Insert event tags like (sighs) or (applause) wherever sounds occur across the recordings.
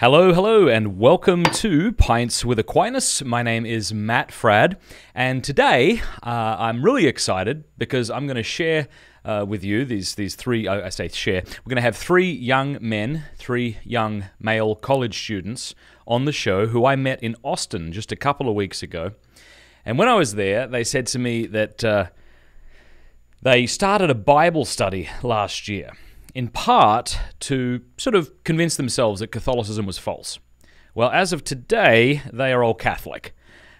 Hello, hello, and welcome to Pints with Aquinas. My name is Matt Fradd, and today uh, I'm really excited because I'm going to share uh, with you these these three. I say share. We're going to have three young men, three young male college students on the show who I met in Austin just a couple of weeks ago. And when I was there, they said to me that uh, they started a Bible study last year in part to sort of convince themselves that Catholicism was false. Well, as of today, they are all Catholic.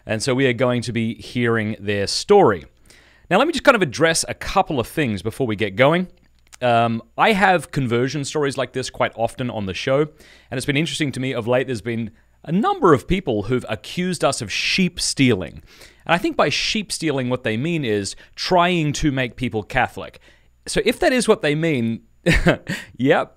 And so we are going to be hearing their story. Now, let me just kind of address a couple of things before we get going. Um, I have conversion stories like this quite often on the show, and it's been interesting to me of late. There's been a number of people who've accused us of sheep stealing. And I think by sheep stealing, what they mean is trying to make people Catholic. So if that is what they mean, (laughs) yep.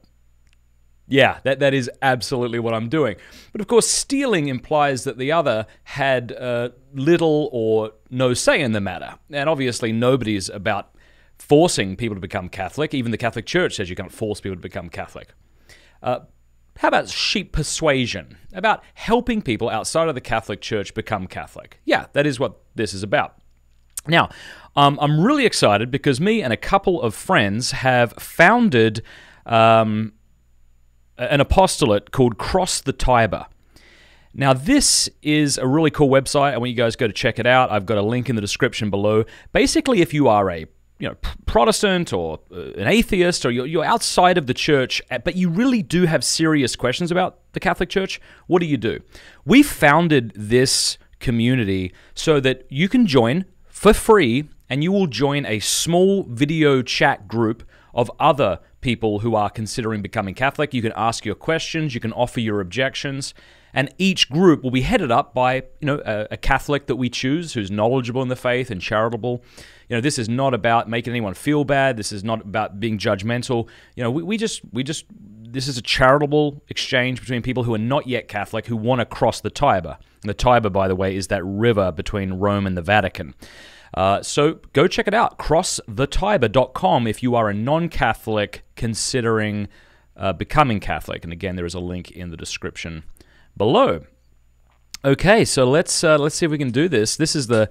Yeah, that, that is absolutely what I'm doing. But of course, stealing implies that the other had uh, little or no say in the matter. And obviously, nobody's about forcing people to become Catholic. Even the Catholic Church says you can't force people to become Catholic. Uh, how about sheep persuasion? About helping people outside of the Catholic Church become Catholic? Yeah, that is what this is about. Now, um, I'm really excited because me and a couple of friends have founded um, an apostolate called Cross the Tiber. Now, this is a really cool website. I want you guys to go to check it out. I've got a link in the description below. Basically, if you are a you know, Protestant or uh, an atheist, or you're, you're outside of the church, uh, but you really do have serious questions about the Catholic Church, what do you do? We founded this community so that you can join for free, and you will join a small video chat group of other people who are considering becoming Catholic. You can ask your questions, you can offer your objections, and each group will be headed up by you know a, a, Catholic that we choose who's knowledgeable in the faith and charitable. You know, this is not about making anyone feel bad. This is not about being judgmental. You know, we, we just we just this is a charitable exchange between people who are not yet Catholic who want to cross the Tiber. And the Tiber, by the way, is that river between Rome and the Vatican. Uh, so go check it out, crossthetiber.com if you are a non Catholic considering uh, becoming Catholic. And again, there is a link in the description below. Okay, so let's uh, let's see if we can do this. This is the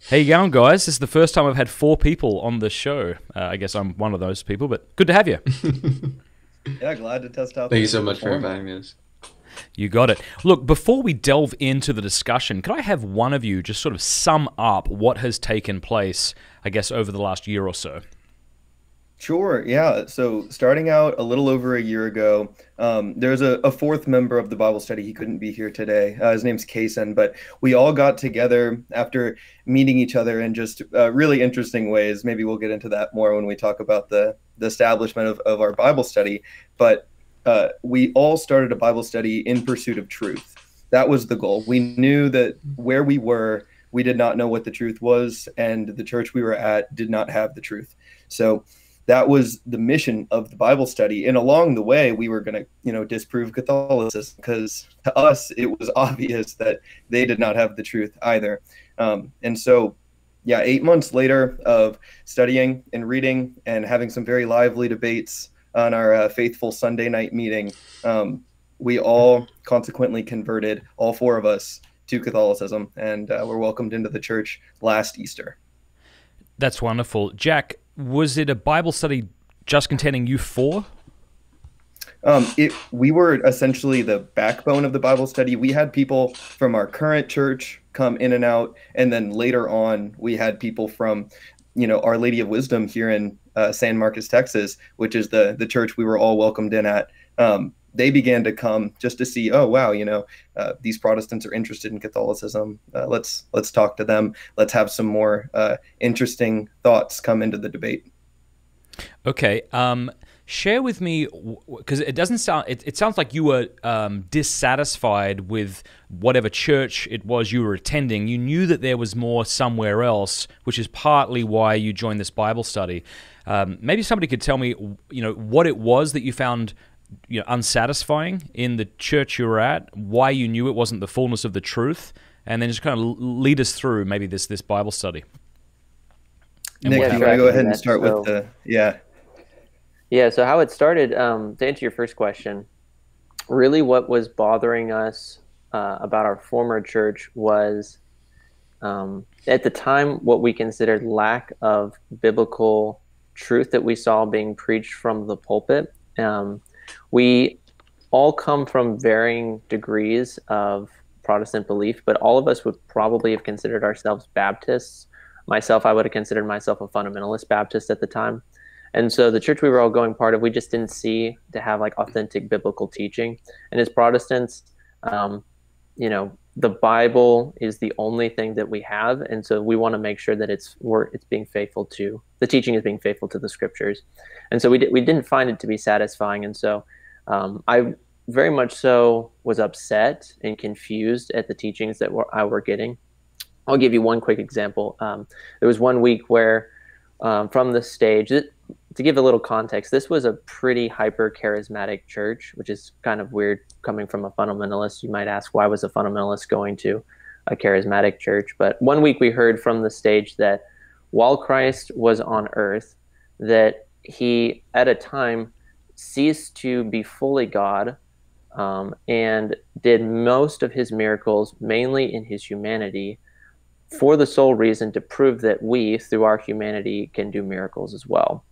Hey, you going, guys? This is the first time I've had four people on the show. Uh, I guess I'm one of those people, but good to have you. (laughs) yeah, glad to test out. Thank you so much for inviting us. You got it. Look, before we delve into the discussion, could I have one of you just sort of sum up what has taken place, I guess, over the last year or so? Sure. Yeah. So starting out a little over a year ago, um, there's a, a, fourth member of the Bible study. He couldn't be here today. Uh, his name's Kason, but we all got together after meeting each other in just uh, really interesting ways. Maybe we'll get into that more when we talk about the, the establishment of, of our Bible study. But uh, we all started a Bible study in pursuit of truth. That was the goal. We knew that where we were, we did not know what the truth was, and the church we were at did not have the truth. So that was the mission of the Bible study. And along the way, we were going to, you know, disprove Catholicism because to us it was (laughs) obvious that they did not have the truth either. Um, and so, yeah, eight months later of studying and reading and having some very lively debates on our uh, faithful Sunday night meeting, um, we all consequently converted, all four of us, to Catholicism, and uh, were welcomed into the church last Easter. That's wonderful. Jack, was it a Bible study just containing you four? Um, it, we were essentially the backbone of the Bible study. We had people from our current church come in and out, and then later on, we had people from, you know, Our Lady of Wisdom here in uh, San Marcos, Texas, which is the the church we were all welcomed in at. Um, they began to come just to see, oh wow, you know, uh, these Protestants are interested in Catholicism. Uh, let's let's talk to them. Let's have some more uh, interesting thoughts come into the debate. Okay. Um, share with me because it doesn't sound it, it sounds like you were um, dissatisfied with whatever church it was you were attending you knew that there was more somewhere else which is partly why you joined this bible study um, maybe somebody could tell me you know what it was that you found you know unsatisfying in the church you were at why you knew it wasn't the fullness of the truth and then just kind of lead us through maybe this this bible study. Nick, do you want to go ahead and start so, with the yeah. Yeah, so how it started, um, to answer your first question, really what was bothering us uh, about our former church was um, at the time what we considered lack of biblical truth that we saw being preached from the pulpit. Um, we all come from varying degrees of Protestant belief, but all of us would probably have considered ourselves Baptists. Myself, I would have considered myself a fundamentalist Baptist at the time. And so the church we were all going part of, we just didn't see to have like authentic biblical teaching. And as Protestants, um, you know, the Bible is the only thing that we have, and so we want to make sure that it's we're, it's being faithful to the teaching is being faithful to the scriptures, and so we did, we didn't find it to be satisfying, and so um, I very much so was upset and confused at the teachings that were, I were getting. I'll give you one quick example. Um, there was one week where um, from the stage, to give a little context, this was a pretty hyper charismatic church, which is kind of weird coming from a fundamentalist. You might ask, why was a fundamentalist going to a charismatic church? But one week we heard from the stage that while Christ was on earth, that he at a time ceased to be fully God um, and did most of his miracles mainly in his humanity for the sole reason to prove that we, through our humanity, can do miracles as well.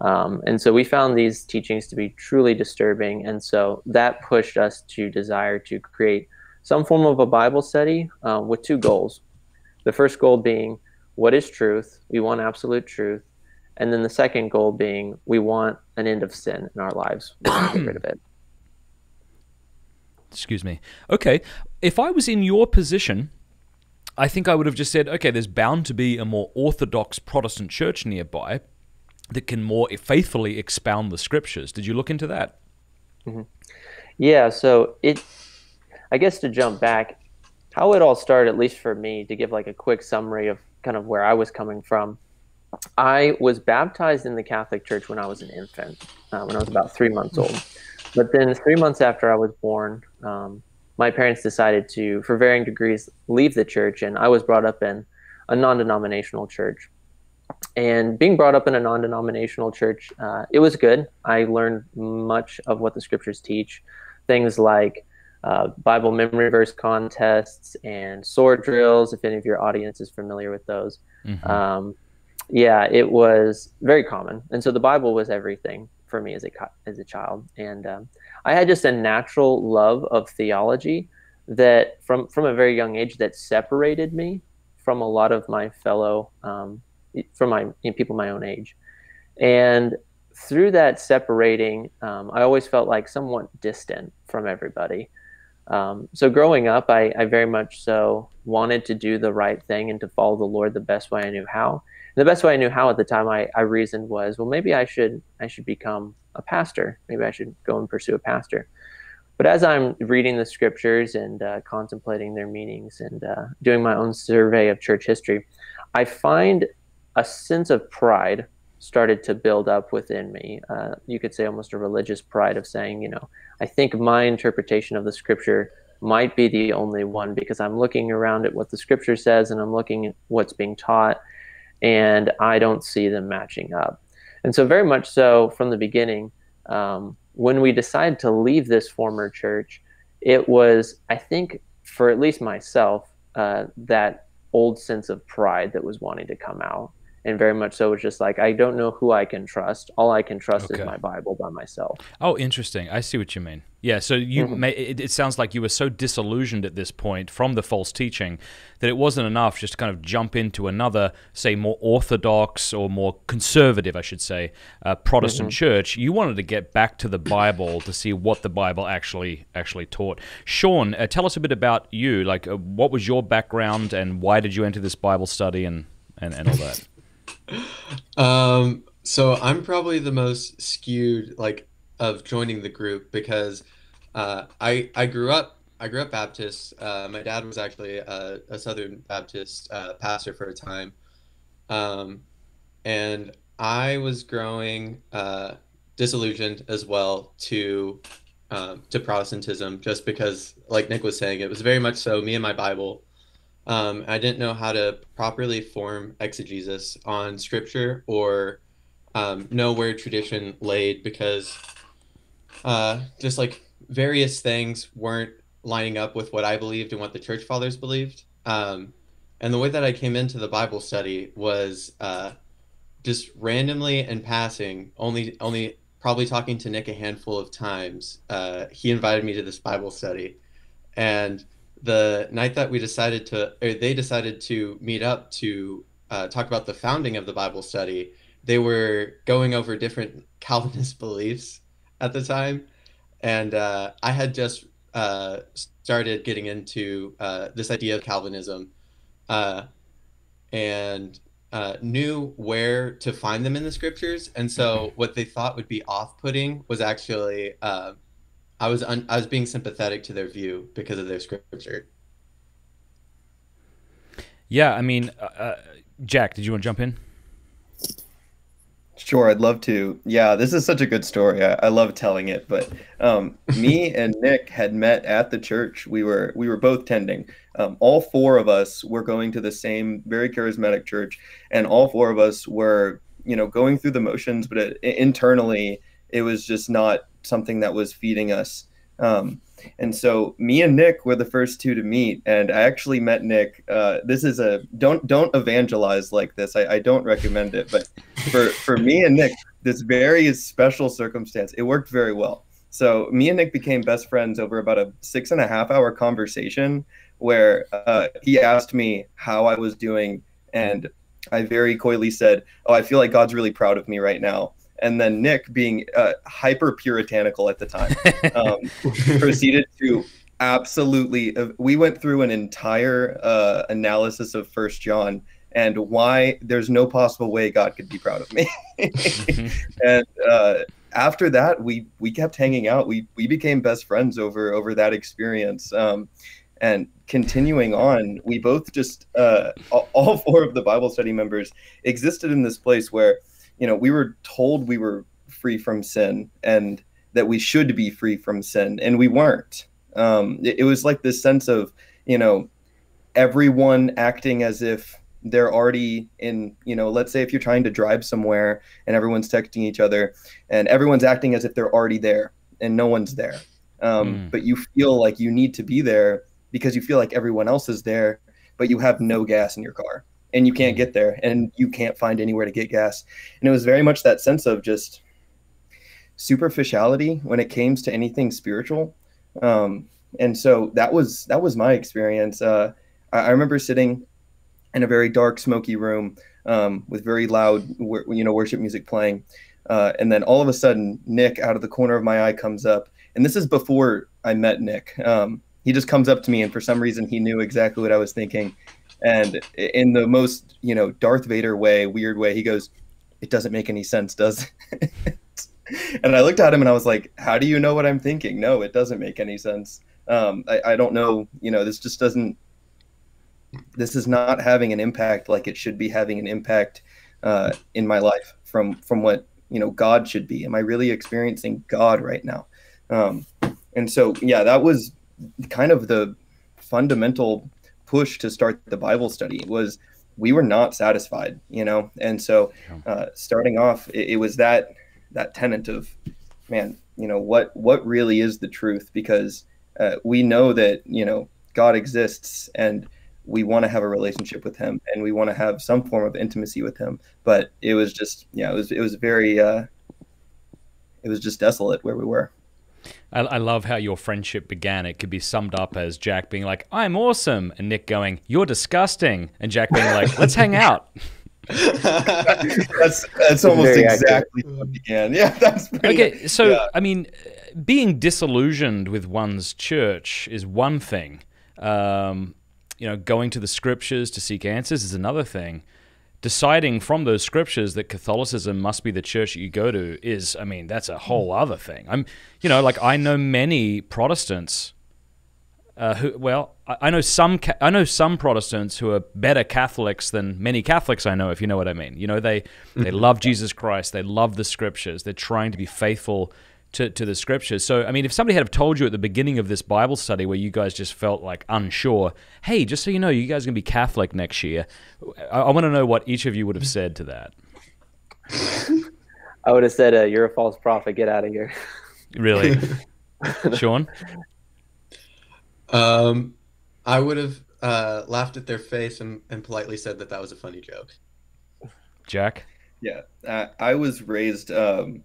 Um, and so we found these teachings to be truly disturbing. And so that pushed us to desire to create some form of a Bible study uh, with two goals. The first goal being, what is truth? We want absolute truth. And then the second goal being, we want an end of sin in our lives. We want to get rid of it. (clears throat) Excuse me. Okay. If I was in your position, I think I would have just said, okay, there's bound to be a more orthodox Protestant church nearby that can more faithfully expound the scriptures. Did you look into that? Mm-hmm. Yeah, so it, I guess to jump back, how it all started, at least for me, to give like a quick summary of kind of where I was coming from. I was baptized in the Catholic Church when I was an infant, uh, when I was about three months old. But then, three months after I was born, um, my parents decided to, for varying degrees, leave the church, and I was brought up in a non denominational church and being brought up in a non-denominational church uh, it was good i learned much of what the scriptures teach things like uh, bible memory verse contests and sword drills if any of your audience is familiar with those mm-hmm. um, yeah it was very common and so the bible was everything for me as a, as a child and um, i had just a natural love of theology that from from a very young age that separated me from a lot of my fellow um, from my you know, people my own age, and through that separating, um, I always felt like somewhat distant from everybody. Um, so growing up, I, I, very much so wanted to do the right thing and to follow the Lord the best way I knew how. And the best way I knew how at the time, I, I reasoned was, well, maybe I should I should become a pastor. Maybe I should go and pursue a pastor. But as I'm reading the scriptures and uh, contemplating their meanings and uh, doing my own survey of church history, I find a sense of pride started to build up within me. Uh, you could say almost a religious pride of saying, you know, I think my interpretation of the scripture might be the only one because I'm looking around at what the scripture says and I'm looking at what's being taught and I don't see them matching up. And so, very much so from the beginning, um, when we decided to leave this former church, it was, I think, for at least myself, uh, that old sense of pride that was wanting to come out and very much so it's just like i don't know who i can trust. All i can trust okay. is my bible by myself. Oh interesting. I see what you mean. Yeah so you mm-hmm. may, it, it, sounds like you were so disillusioned at this point from the false teaching that it wasn't enough just to kind of jump into another say more orthodox or more conservative i should say uh, protestant mm-hmm. church. You wanted to get back to the bible to see what the bible actually actually taught. Sean uh, tell us a bit about you. Like uh, what was your background and why did you enter this bible study and and, and all that um, so I'm probably the most skewed like of joining the group because uh, I I grew up I grew up Baptist. Uh, my dad was actually a, a Southern Baptist uh, pastor for a time, um, and I was growing uh, disillusioned as well to um, to Protestantism just because, like Nick was saying, it was very much so me and my Bible um, I didn't know how to properly form exegesis on scripture or um, know where tradition laid because uh, just like various things weren't lining up with what I believed and what the church fathers believed. Um, and the way that I came into the Bible study was uh, just randomly and passing, only only probably talking to Nick a handful of times. Uh, he invited me to this Bible study, and the night that we decided to, or they decided to meet up to uh, talk about the founding of the Bible study, they were going over different (laughs) Calvinist beliefs at the time, and uh, I had just uh, started getting into uh, this idea of Calvinism, uh, and uh, knew where to find them in the scriptures. And so, what they thought would be off-putting was actually uh, I was un- I was being sympathetic to their view because of their scripture. Yeah, I mean, Jack, did you want to jump in? Sure, I'd love to. Yeah, this is such a good story. I, I love telling it. But um, (laughs) me and Nick had met at the church. We were we were both tending. Um, all four of us were going to the same very charismatic church, and all four of us were you know going through the motions. But it, internally, it was just not something that was feeding us. Um, and so me and Nick were the first two to meet, and I actually met Nick. Uh, this is a don't don't evangelize like this. I, I don't recommend it, but for for me and Nick, this very special circumstance, it worked very well. So me and Nick became best friends over about a six and a half hour conversation where uh, he asked me how I was doing, and I very coyly said, "Oh, I feel like God's really proud of me right now." And then Nick, being uh, hyper puritanical at the time, um, (laughs) proceeded to absolutely. Uh, we went through an entire uh, analysis of First John and why there's no possible way God could be proud of me. (laughs) and uh, after that, we we kept hanging out. We we became best friends over over that experience. Um, and continuing on, we both just uh, all four of the Bible study members existed in this place where you know, we were told we were free from sin and that we should be free from sin, and we weren't. Um, it, it was like this sense of, you know, everyone acting as if they're already in you know let's say if you're trying to drive somewhere and everyone's texting each other and everyone's acting as if they're already there and no one's there um, mm. but you feel like you need to be there because you feel like everyone else is there but you have no gas in your car and you can't get there and you can't find anywhere to get gas. And it was very much that sense of just superficiality when it came to anything spiritual. Um, and so that was that was my experience. Uh, I, I, remember sitting in a very dark, smoky room um, with very loud, you know, worship music playing, uh, and then all of a sudden, Nick out of the corner of my eye comes up, and this is before I met Nick. Um, he just comes up to me, and for some reason, he knew exactly what I was thinking, and in the most you know Darth Vader way, weird way, he goes, "It doesn't make any sense, does it?" (laughs) and I looked at him and I was like, "How do you know what I'm thinking?" No, it doesn't make any sense. Um, I, I don't know. You know, this just doesn't. This is not having an impact like it should be having an impact uh, in my life from from what you know God should be. Am I really experiencing God right now? Um, and so, yeah, that was kind of the fundamental push to start the Bible study was we were not satisfied, you know, and so uh, starting off, it, it, was that that tenant of, man, you know, what what really is the truth? Because uh, we know that you know God exists, and we want to have a relationship with Him, and we want to have some form of intimacy with Him. But it was just, yeah, it was it was very, uh, it was just desolate where we were. I, I, love how your friendship began. It could be summed up as Jack being like, "I'm awesome," and Nick going, "You're disgusting," and Jack being like, "Let's hang out." (laughs) that's that's almost Very exactly accurate. what began. Yeah, (laughs) that's pretty, okay. So yeah. I mean, being disillusioned with one's church is one thing. Um, you know, going to the scriptures to seek answers is another thing deciding from those scriptures that Catholicism must be the church that you go to is, I mean, that's a whole other thing. I'm, you know, like I know many Protestants. Uh, who, well, I, know some. I know some Protestants who are better Catholics than many Catholics I know. If you know what I mean, you know they they love Jesus Christ. They love the Scriptures. They're trying to be faithful to, to the scriptures. So, I mean, if somebody had have told you at the beginning of this Bible study where you guys just felt like unsure, hey, just so you know, you guys are going to be Catholic next year, I, I want to know what each of you would have said to that. (laughs) I would have said, uh, you're a false prophet. Get out of here. (laughs) Really? (laughs) Sean? Um, I would have uh, laughed at their face and, and politely said that that was a funny joke. Jack? Yeah, uh, I was raised um,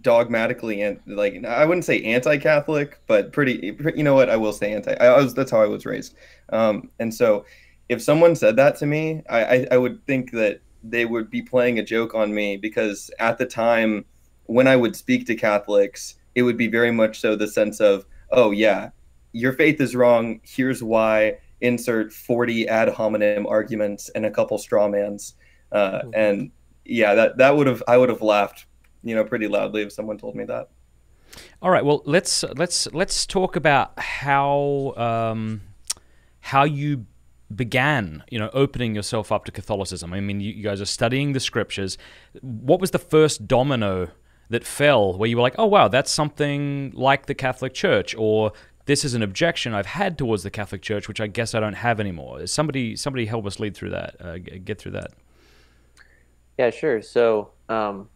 dogmatically and like I wouldn't say anti-Catholic, but pretty. You know what? I will say anti. I was that's how I was raised. Um, and so, if someone said that to me, I, I, I would think that they would be playing a joke on me because at the time when I would speak to Catholics, it would be very much so the sense of, oh yeah, your faith is wrong. Here's why. Insert 40 ad hominem arguments and a couple straw mans. Uh, mm-hmm. And yeah, that that would have I would have laughed, you know, pretty loudly if someone told me that. All right. Well, let's let's let's talk about how um, how you began, you know, opening yourself up to Catholicism. I mean, you, you guys are studying the scriptures. What was the first domino that fell where you were like, oh wow, that's something like the Catholic Church, or this is an objection I've had towards the Catholic Church, which I guess I don't have anymore. Somebody, somebody help us lead through that, uh, get through that. Yeah, sure. So, um,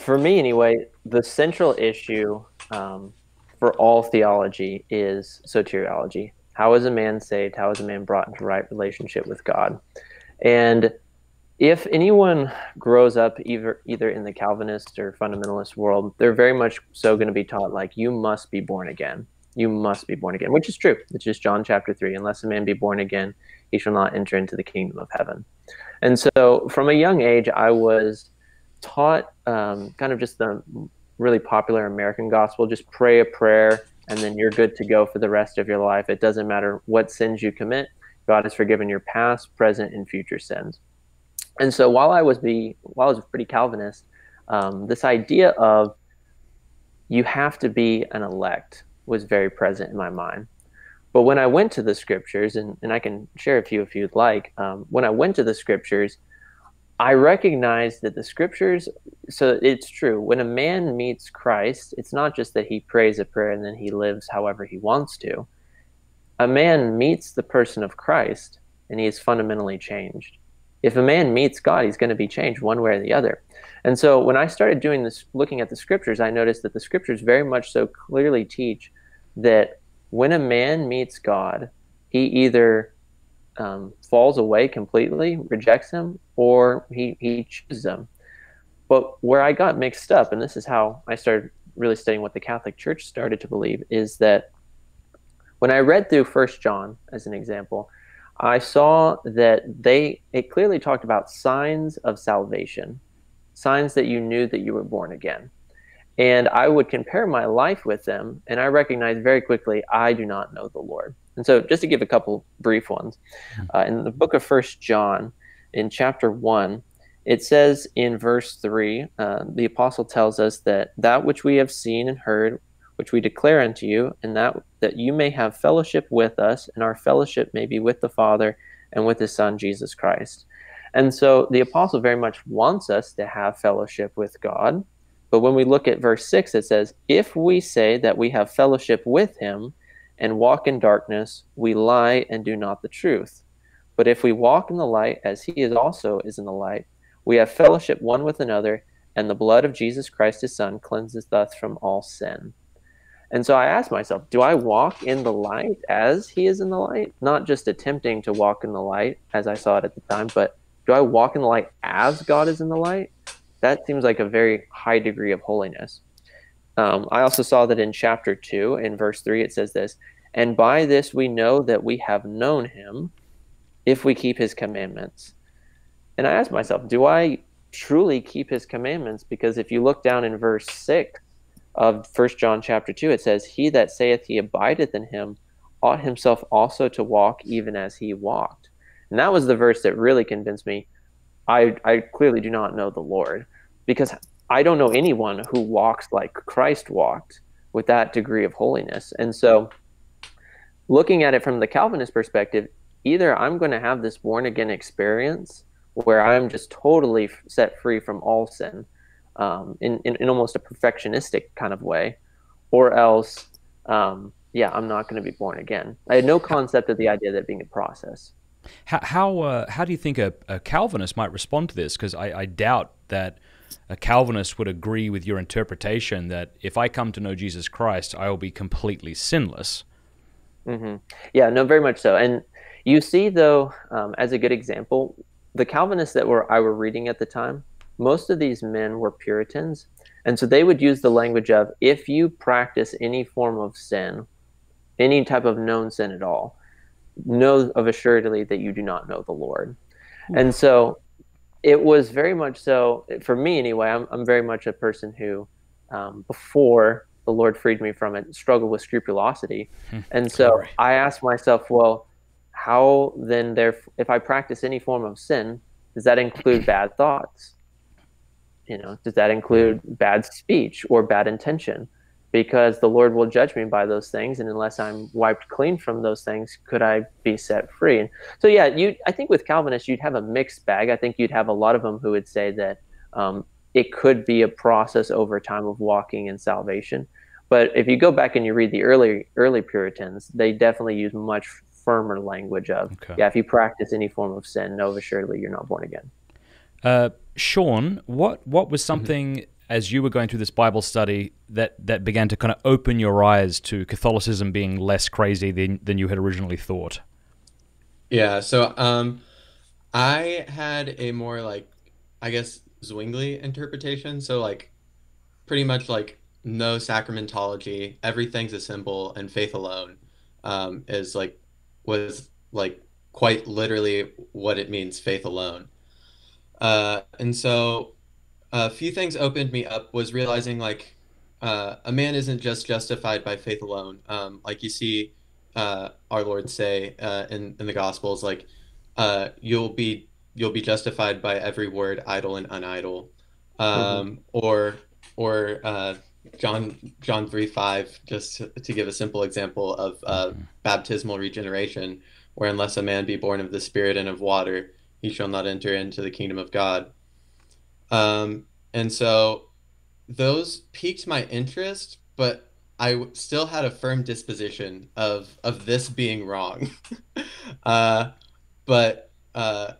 for me anyway, the central issue um, for all theology is soteriology. How is a man saved? How is a man brought into right relationship with God? And if anyone grows up either either in the Calvinist or fundamentalist world, they're very much so going to be taught like you must be born again. You must be born again, which is true. It's just John chapter three. Unless a man be born again, he shall not enter into the kingdom of heaven. And so, from a young age, I was taught um, kind of just the really popular American gospel just pray a prayer and then you're good to go for the rest of your life. It doesn't matter what sins you commit, God has forgiven your past, present, and future sins. And so, while I was be while I was pretty Calvinist, um, this idea of you have to be an elect was very present in my mind. But when I went to the scriptures, and, and I can share a few if you'd like, um, when I went to the scriptures, I recognize that the scriptures, so it's true, when a man meets Christ, it's not just that he prays a prayer and then he lives however he wants to. A man meets the person of Christ and he is fundamentally changed. If a man meets God, he's going to be changed one way or the other. And so when I started doing this, looking at the scriptures, I noticed that the scriptures very much so clearly teach that when a man meets God, he either um, falls away completely, rejects him, or he, he chooses him. But where I got mixed up, and this is how I started really studying what the Catholic Church started to believe, is that when I read through First John as an example, I saw that they it clearly talked about signs of salvation, signs that you knew that you were born again. And I would compare my life with them, and I recognized very quickly I do not know the Lord. And so, just to give a couple brief ones, hmm. uh, in the book of First John, in chapter one, it says in verse three, uh, the apostle tells us that that which we have seen and heard, which we declare unto you, and that that you may have fellowship with us, and our fellowship may be with the Father and with His Son Jesus Christ. And so, the apostle very much wants us to have fellowship with God but when we look at verse 6, it says, If we say that we have fellowship with him and walk in darkness, we lie and do not the truth. But if we walk in the light, as he is also is in the light, we have fellowship one with another, and the blood of Jesus Christ his Son cleanses us from all sin. And so I ask myself, do I walk in the light as he is in the light? Not just attempting to walk in the light as I saw it at the time, but do I walk in the light as God is in the light? that seems like a very high degree of holiness. Um, I also saw that in chapter 2, in verse 3, it says this And by this we know that we have known him if we keep his commandments. And I asked myself, do I truly keep his commandments? Because if you look down in verse 6 of First John chapter 2, it says, He that saith he abideth in him ought himself also to walk even as he walked. And that was the verse that really convinced me I, I clearly do not know the Lord because I don't know anyone who walks like Christ walked with that degree of holiness. And so, looking at it from the Calvinist perspective, either I'm going to have this born again experience where I'm just totally set free from all sin um, in, in, in, almost a perfectionistic kind of way, or else, um, yeah, I'm not going to be born again. I had no concept of the idea that being a process. How how, uh, how do you think a, a, Calvinist might respond to this? Because I, I, doubt that a Calvinist would agree with your interpretation that if I come to know Jesus Christ, I will be completely sinless. Mm-hmm. Yeah, no, very much so. And you see, though, um, as a good example, the Calvinists that were I were reading at the time, most of these men were Puritans, and so they would use the language of if you practice any form of sin, any type of known sin at all, know of assuredly that you do not know the Lord. And so it was very much so for me anyway. I'm, I'm very much a person who, um, before the Lord freed me from it, struggled with scrupulosity. Hmm. And so I asked myself, well, how then there if I practice any form of sin, does that include bad thoughts? You know, does that include bad speech or bad intention? Because the Lord will judge me by those things, and unless I'm wiped clean from those things, could I be set free? And so, yeah, you. I think with Calvinists, you'd have a mixed bag. I think you'd have a lot of them who would say that um, it could be a process over time of walking in salvation. But if you go back and you read the early early Puritans, they definitely use much firmer language of okay. yeah, if you practice any form of sin, no, assuredly you're not born again. Uh, Sean, what what was mm-hmm. something mm-hmm. As you were going through this Bible study that that began to kind of open your eyes to Catholicism being less crazy than than you had originally thought? Yeah, so um, I had a more like I guess Zwingli interpretation. So like pretty much like no sacramentology, everything's a symbol, and faith alone um, is like was like quite literally what it means, faith alone. Uh, and so a few things opened me up was realizing like uh, a man isn't just justified by faith alone. Um, like you see uh, our Lord say uh, in in the Gospels, like uh, you'll be you'll be justified by every word, idle and unidle, um, mm-hmm. or or uh, John John three five, just to, to, give a simple example of mm-hmm. baptismal regeneration, where unless a man be born of the Spirit and of water, he shall not enter into the kingdom of God. Um, and so those piqued my interest, but I still had a firm disposition of of this being wrong. (laughs) uh, but uh,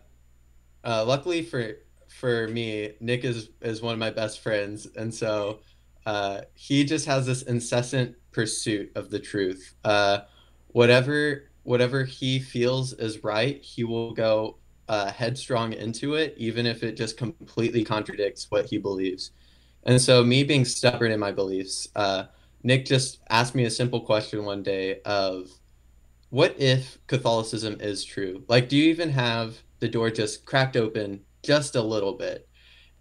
uh, luckily for for me, Nick is is one of my best friends, and so uh, he just has this incessant pursuit of the truth. Uh, whatever whatever he feels is right, he will go uh, headstrong into it, even if it just completely contradicts what he believes. And so, me being stubborn in my beliefs, uh, Nick just asked me a simple question one day of, "What if Catholicism is true? Like, do you even have the door just cracked open just a little bit?"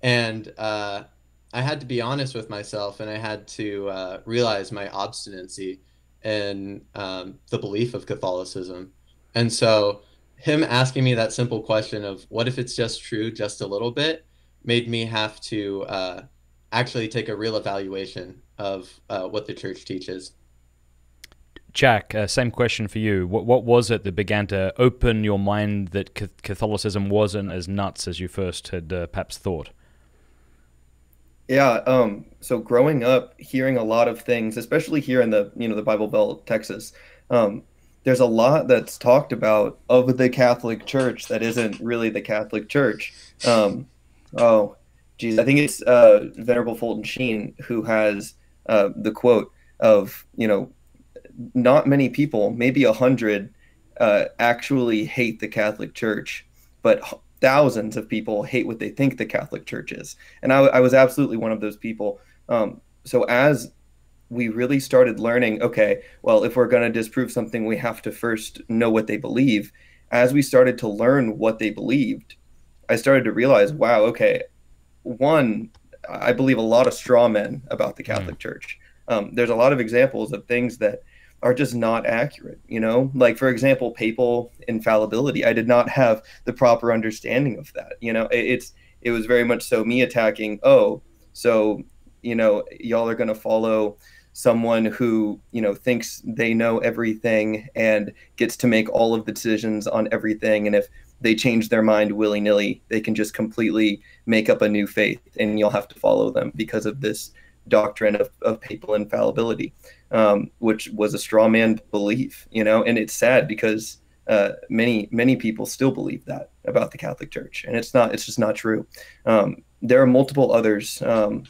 And uh, I had to be honest with myself, and I had to uh, realize my obstinacy in um, the belief of Catholicism. And so him asking me that simple question of what if it's just true just a little bit made me have to uh, actually take a real evaluation of uh, what the church teaches. Jack, uh, same question for you. What, what was it that began to open your mind that Catholicism wasn't as nuts as you first had uh, perhaps thought? Yeah, um, so growing up, hearing a lot of things, especially here in the you know the Bible Belt, Texas, um, there's a lot that's talked about of the Catholic Church that isn't really the Catholic Church. Um, oh, geez, I think it's uh, Venerable Fulton Sheen who has uh, the quote of, you know, not many people, maybe a hundred, uh, actually hate the Catholic Church, but thousands of people hate what they think the Catholic Church is. And I, I was absolutely one of those people. Um, so as we really started learning okay, well, if we're going to disprove something, we have to first know what they believe. As we started to learn what they believed, I started to realize, wow, okay, one, I believe a lot of straw men about the Catholic mm. Church. Um, there's a lot of examples of things that are just not accurate, you know? Like, for example, papal infallibility. I did not have the proper understanding of that. You know, it, it's, it was very much so me attacking, oh, so, you know, y'all are going to follow someone who you know thinks they know everything and gets to make all of the decisions on everything. And if they change their mind willy-nilly they can just completely make up a new faith and you'll have to follow them because of this doctrine of, of papal infallibility um, which was a straw man belief you know? And it's sad because uh, many many people still believe that about the catholic church. And it's not it's just not true. Um, there are multiple others um,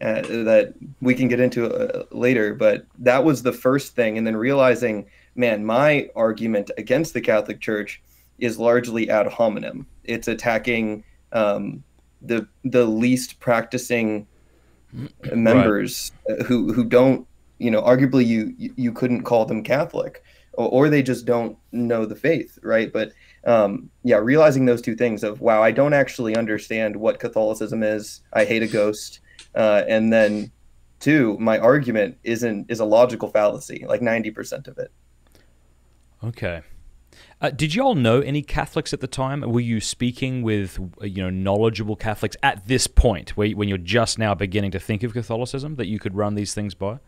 uh, that we can get into uh, later, but that was the first thing. And then realizing, man, my argument against the Catholic Church is largely ad hominem. It's attacking um, the the least practicing members right. who who don't, you know, arguably you you couldn't call them Catholic, or, or they just don't know the faith, right? But um, yeah, realizing those two things of wow, I don't actually understand what Catholicism is. I hate a ghost, uh, and then two, my argument isn't is a logical fallacy, like ninety percent of it. Okay. Uh, did you all know any Catholics at the time? Were you speaking with uh, you know knowledgeable Catholics at this point, where, when you're just now beginning to think of Catholicism, that you could run these things by?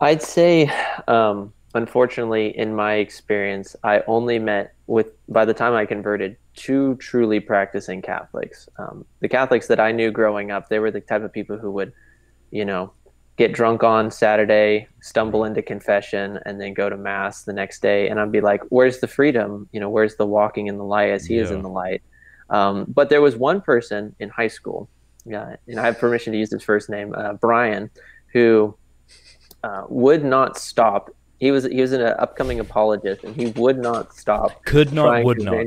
I'd say um, unfortunately, in my experience, I only met with, by the time I converted, two truly practicing Catholics. Um, the Catholics that I knew growing up, they were the type of people who would, you know, get drunk on Saturday, stumble into confession, and then go to Mass the next day. And I'd be like, where's the freedom? You know, where's the walking in the light as He yeah. is in the light? Um, but there was one person in high school, yeah, and I have permission to use his first name, uh, Brian, who uh, would not stop he was he was an upcoming apologist, and he would not stop. Could not, would not.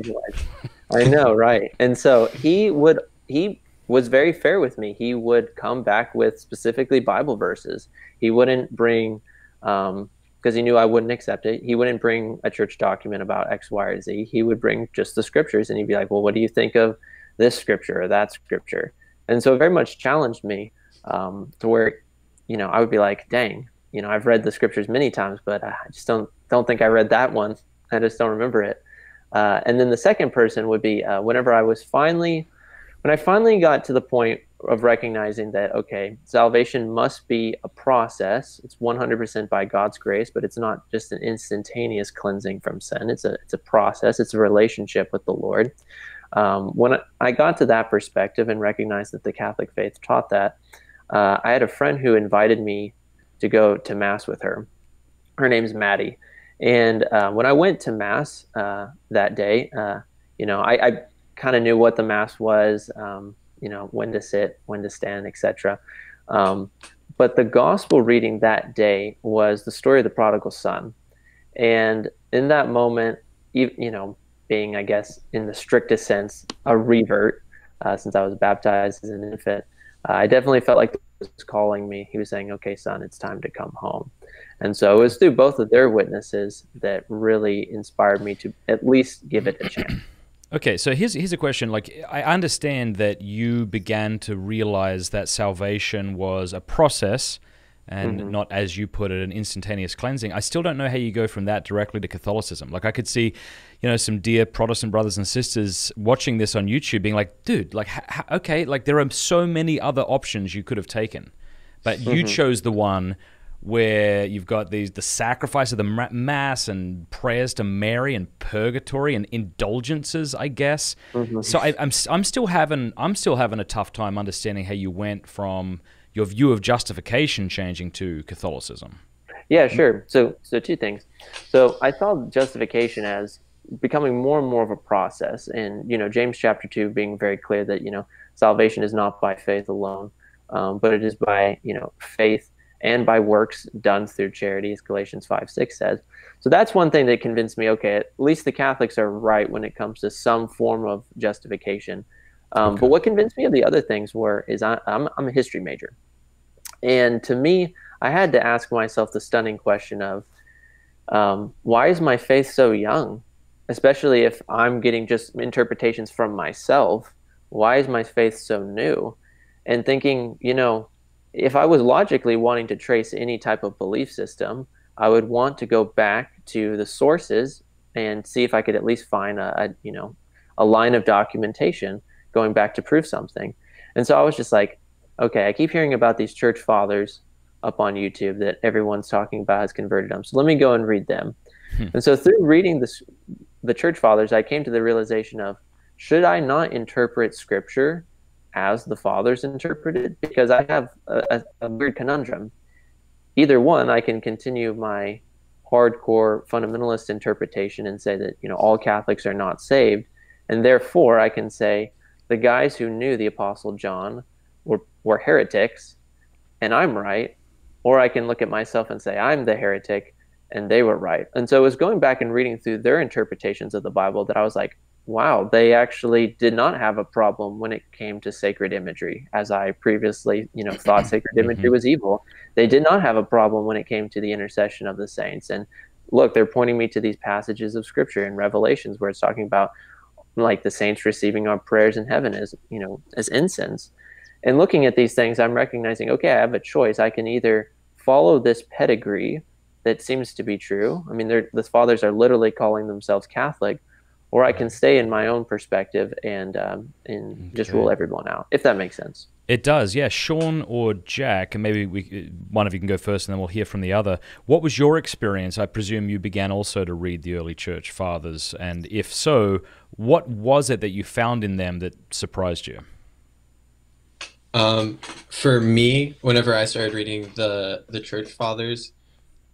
I (laughs) know, right? And so he would he was very fair with me. He would come back with specifically Bible verses. He wouldn't bring because um, he knew I wouldn't accept it. He wouldn't bring a church document about X, Y, or Z. He would bring just the scriptures, and he'd be like, "Well, what do you think of this scripture or that scripture?" And so it very much challenged me um, to where, you know, I would be like, "Dang, you know, I've read the scriptures many times, but I just don't don't think I read that one. I just don't remember it. Uh, and then the second person would be uh, whenever I was finally, when I finally got to the point of recognizing that okay, salvation must be a process. It's 100% by God's grace, but it's not just an instantaneous cleansing from sin. It's a it's a process. It's a relationship with the Lord. Um, when I got to that perspective and recognized that the Catholic faith taught that, uh, I had a friend who invited me to go to mass with her. Her name's Maddie, and uh, when I went to mass uh, that day, uh, you know, I, I kind of knew what the mass was, um, you know, when to sit, when to stand, etc. Um, but the gospel reading that day was the story of the prodigal son, and in that moment, you, you know, being I guess in the strictest sense a revert, uh, since I was baptized as an infant, uh, I definitely felt like he was calling me. He was saying, "Okay, son, it's time to come home." And so it was through both of their witnesses that really inspired me to at least give it a chance. Okay, so here's here's a question. Like, I understand that you began to realize that salvation was a process and mm-hmm. not, as you put it, an instantaneous cleansing. I still don't know how you go from that directly to Catholicism. Like, I could see, you know, some dear Protestant brothers and sisters watching this on YouTube being like, dude, like, okay, like there are so many other options you could have taken, but you mm-hmm. chose the one where you've got these the sacrifice of the mass and prayers to Mary and purgatory and indulgences, I guess. Mm-hmm. So I, I'm I'm still having I'm still having a tough time understanding how you went from your view of justification changing to Catholicism. Yeah, sure. So, so two things. So I saw justification as becoming more and more of a process, and you know, James chapter two being very clear that you know salvation is not by faith alone, um, but it is by you know faith and by works done through charity, as Galatians five six says. So that's one thing that convinced me. Okay, at least the Catholics are right when it comes to some form of justification. Um, okay. But what convinced me of the other things were is I, I'm, I'm a history major, and to me, I had to ask myself the stunning question of um, why is my faith so young? Especially if I'm getting just interpretations from myself. Why is my faith so new? And thinking, you know, if I was logically wanting to trace any type of belief system, I would want to go back to the sources and see if I could at least find a, a you know a line of documentation going back to prove something. And so I was just like, okay, I keep hearing about these church fathers up on YouTube that everyone's talking about has converted them. So let me go and read them. Hmm. And so through reading this, the church fathers, I came to the realization of should I not interpret scripture as the fathers interpreted? Because I have a, a, weird conundrum. Either one, I can continue my hardcore fundamentalist interpretation and say that you know all Catholics are not saved, and therefore I can say the guys who knew the Apostle John were, were heretics and I'm right, or I can look at myself and say I'm the heretic and they were right. And so it was going back and reading through their interpretations of the Bible that I was like, wow, they actually did not have a problem when it came to sacred imagery, as I previously, you know, thought (clears throat) sacred imagery mm-hmm. was evil. They did not have a problem when it came to the intercession of the saints. And look, they're pointing me to these passages of scripture in Revelations where it's talking about like the saints receiving our prayers in heaven as, you know, as incense. And looking at these things, I'm recognizing, okay, I have a choice. I can either follow this pedigree that seems to be true. I mean, the fathers are literally calling themselves Catholic, or I can stay in my own perspective and um, and okay. just rule everyone out, if that makes sense. It does, yeah. Sean or Jack, and maybe we, one of you can go first, and then we'll hear from the other. What was your experience? I presume you began also to read the early church fathers, and if so, what was it that you found in them that surprised you? Um, for me, whenever I started reading the the church fathers,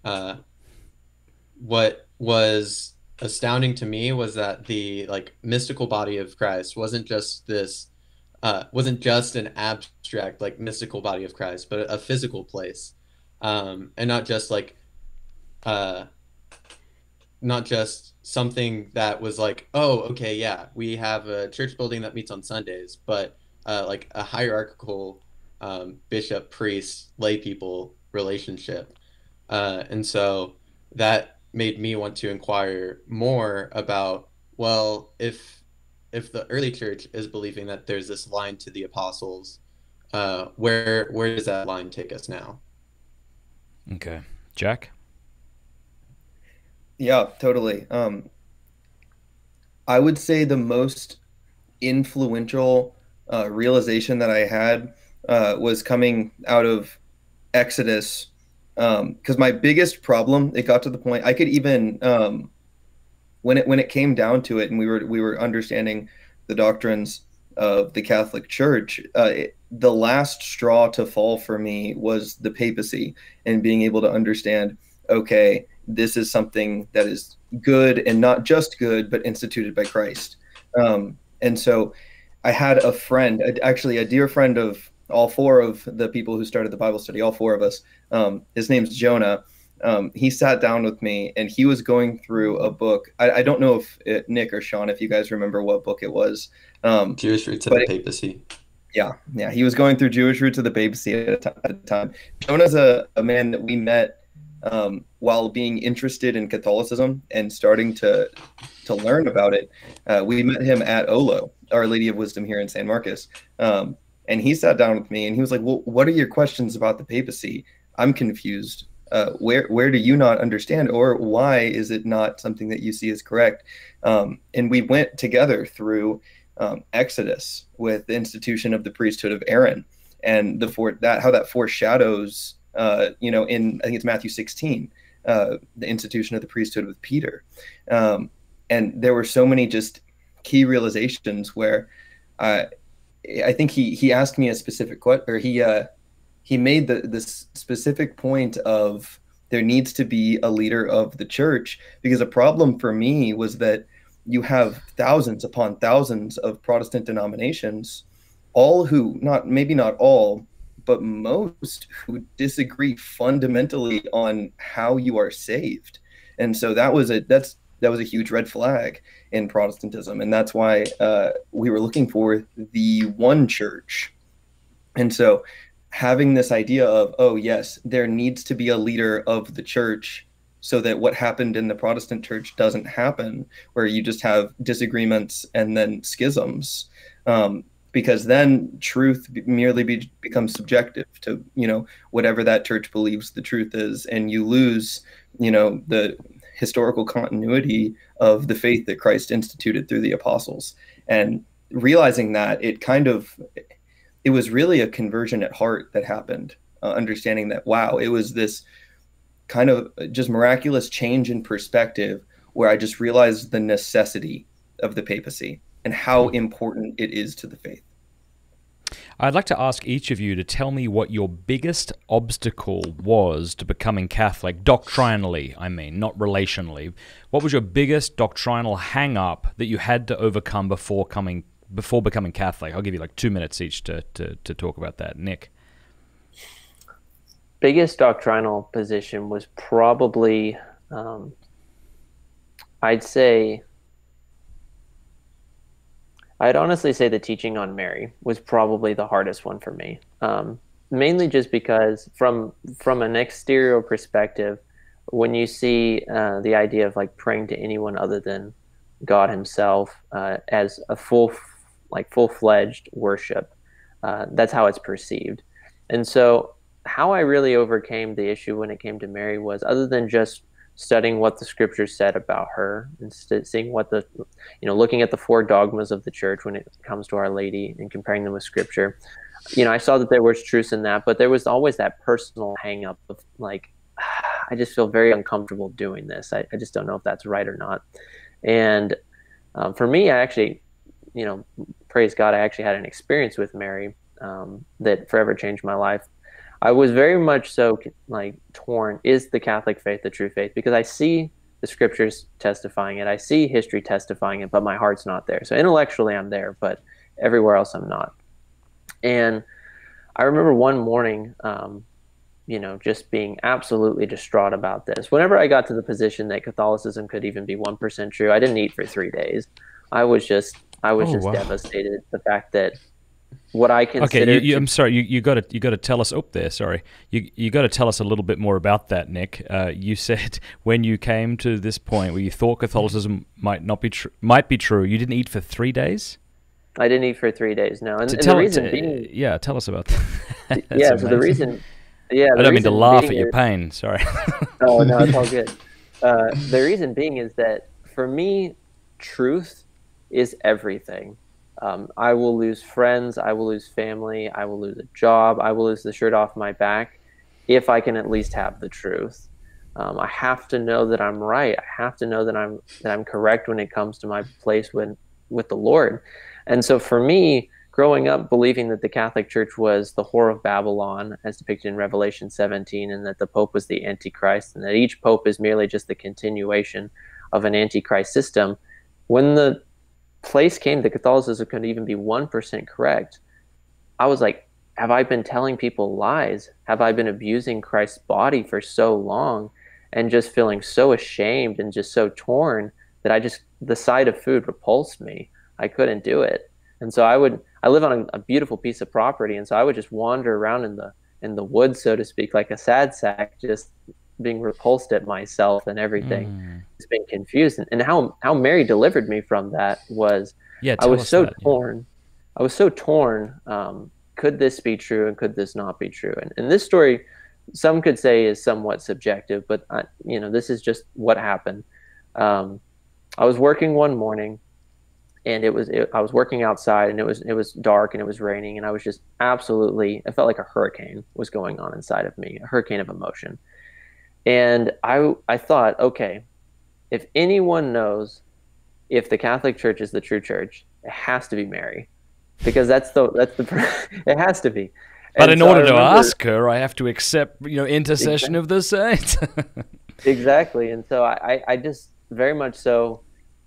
uh, what was astounding to me was that the like mystical body of Christ wasn't just this uh, wasn't just an abstract like mystical body of Christ, but a physical place, um, and not just like, uh, not just something that was like, oh, okay, yeah, we have a church building that meets on Sundays, but uh, like a hierarchical um, bishop, priest, lay people relationship, uh, and so that made me want to inquire more about well, if if the early church is believing that there's this line to the apostles, uh, where where does that line take us now? Okay, Jack. Yeah, totally. Um, I would say the most influential uh, realization that I had uh, was coming out of Exodus, because um, my biggest problem it got to the point I could even um, when it when it came down to it, and we were we were understanding the doctrines of the Catholic Church, uh, it, the last straw to fall for me was the papacy and being able to understand, okay, this is something that is good and not just good, but instituted by Christ. Um, and so I had a friend, actually a dear friend of all four of the people who started the Bible study, all four of us. Um, his name's Jonah um, he sat down with me and he was going through a book. I, I don't know if it, Nick or Sean, if you guys remember what book it was. Um, Jewish Roots of the Papacy. Yeah, yeah. He was going through Jewish Roots of the Papacy at, a at the time. Jonah's a, a man that we met um, while being interested in Catholicism and starting to to learn about it. Uh, we met him at Olo, Our Lady of Wisdom here in San Marcos. Um, and he sat down with me and he was like, Well, what are your questions about the papacy? I'm confused. Uh, where where do you not understand? Or why is it not something that you see as correct? Um, and we went together through um, exodus with the institution of the priesthood of aaron and the for that how that foreshadows uh, you know in i think it's matthew 16 uh, the institution of the priesthood with peter. Um, and there were so many just key realizations where i think he he asked me a specific question or he uh he made the this specific point of there needs to be a leader of the church because a problem for me was that you have thousands upon thousands of Protestant denominations, all who not maybe not all, but most who disagree fundamentally on how you are saved. And so that was a that's that was a huge red flag in Protestantism, and that's why uh, we were looking for the one church. And so having this idea of oh yes there needs to be a leader of the church so that what happened in the protestant church doesn't happen where you just have disagreements and then schisms. Um, because then truth merely be, becomes subjective to you know whatever that church believes the truth is. And you lose you know the historical continuity of the faith that christ instituted through the apostles and realizing that it kind of it was really a conversion at heart that happened, uh, understanding that, wow, it was this kind of just miraculous change in perspective where I just realized the necessity of the papacy and how hmm. important it is to the faith. I'd like to ask each of you to tell me what your biggest obstacle was to becoming Catholic, doctrinally, I mean, not relationally. What was your biggest doctrinal hang up that you had to overcome before coming before becoming Catholic? I'll give you like two minutes each to to, to talk about that. Nick. Biggest doctrinal position was probably, um, I'd say, I'd honestly say the teaching on Mary was probably the hardest one for me. Um, mainly just because from from an exterior perspective, when you see uh, the idea of like praying to anyone other than God Himself uh, as a full, like full fledged worship, uh, that's how it's perceived. And so, how I really overcame the issue when it came to Mary was other than just studying what the scriptures said about her and st- seeing what the you know looking at the four dogmas of the church when it comes to our lady and comparing them with scripture. You know i saw that there was truth in that but there was always that personal hang up of like (sighs) i just feel very uncomfortable doing this. I, I just don't know if that's right or not. And um, for me i actually you know praise god i actually had an experience with mary um, that forever changed my life I was very much so like torn. Is the Catholic faith the true faith? Because I see the scriptures testifying it, I see history testifying it, but my heart's not there. So intellectually, I'm there, but everywhere else, I'm not. And I remember one morning, um, you know, just being absolutely distraught about this. Whenever I got to the position that Catholicism could even be one percent true, I didn't eat for three days. I was just, I was oh, just wow. devastated. The fact that what I consider. Okay, you, you, I'm sorry. You, you got to you got to tell us. Oh, there. Sorry. You you got to tell us a little bit more about that, Nick. Uh, you (laughs) said when you came to this point where you thought Catholicism might not be true, might be true. You didn't eat for three days. I didn't eat for three days. No, and, and the reason being, yeah, tell us about (laughs) that. yeah, amazing. so the reason, yeah, I don't mean to laugh at your is, pain. Sorry. (laughs) oh no, it's all good. Uh, the reason being is that for me, truth is everything. Um, I will lose friends, I will lose family, I will lose a job, I will lose the shirt off my back if I can at least have the truth. Um, I have to know that I'm right. I have to know that I'm that I'm correct when it comes to my place with with the Lord. And so for me, growing up believing that the Catholic Church was the whore of Babylon, as depicted in Revelation 17, and that the Pope was the Antichrist, and that each Pope is merely just the continuation of an Antichrist system, when the place came that Catholicism could even be 1% correct, I was like, have I been telling people lies? Have I been abusing Christ's body for so long and just feeling so ashamed and just so torn that I just, the sight of food repulsed me. I couldn't do it. And so I would, I live on a, a beautiful piece of property. And so I would just wander around in the, in the woods, so to speak, like a sad sack, just being repulsed at myself and everything, mm. just being confused. And, and, how how Mary delivered me from that was yeah, I was so that, torn. Yeah. I was so torn. Um, could this be true and could this not be true? And, and this story, some could say, is somewhat subjective, but I, you know, this is just what happened. Um, I was working one morning, and it was it, I was working outside, and it was it was dark and it was raining, and I was just absolutely. It felt like a hurricane was going on inside of me, a hurricane of emotion. And I, I thought, okay, if anyone knows if the Catholic Church is the true church, it has to be Mary, because that's the that's the (laughs) it has to be. But and in so order remember, to ask her, I have to accept you know intercession exactly. of the saints. (laughs) exactly, and so I, I just very much so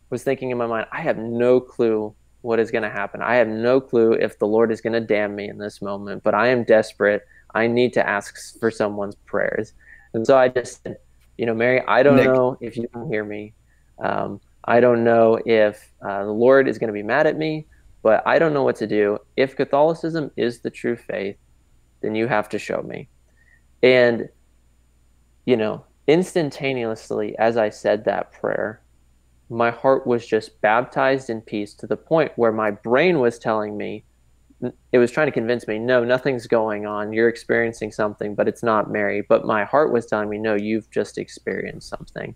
was thinking in my mind, I have no clue what is going to happen. I have no clue if the Lord is going to damn me in this moment, but I am desperate. I need to ask for someone's prayers. And so I just said, you know, Mary, I don't Nick. know if you can hear me. Um, I don't know if uh, the Lord is going to be mad at me, but I don't know what to do. If Catholicism is the true faith, then you have to show me. And, you know, instantaneously, as I said that prayer, my heart was just baptized in peace to the point where my brain was telling me, it was trying to convince me, no, nothing's going on. You're experiencing something, but it's not Mary. But my heart was telling me, no, you've just experienced something.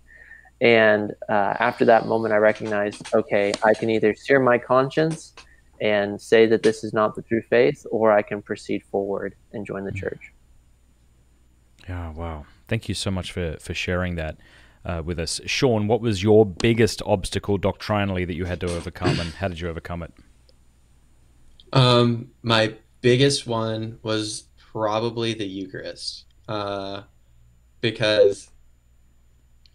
And uh, after that moment, I recognized, okay, I can either sear my conscience and say that this is not the true faith, or I can proceed forward and join the mm. church. Yeah, wow. Thank you so much for, for sharing that uh, with us. Sean, what was your biggest obstacle doctrinally that you had to overcome, and how did you overcome it? Um, my biggest one was probably the Eucharist, uh, because,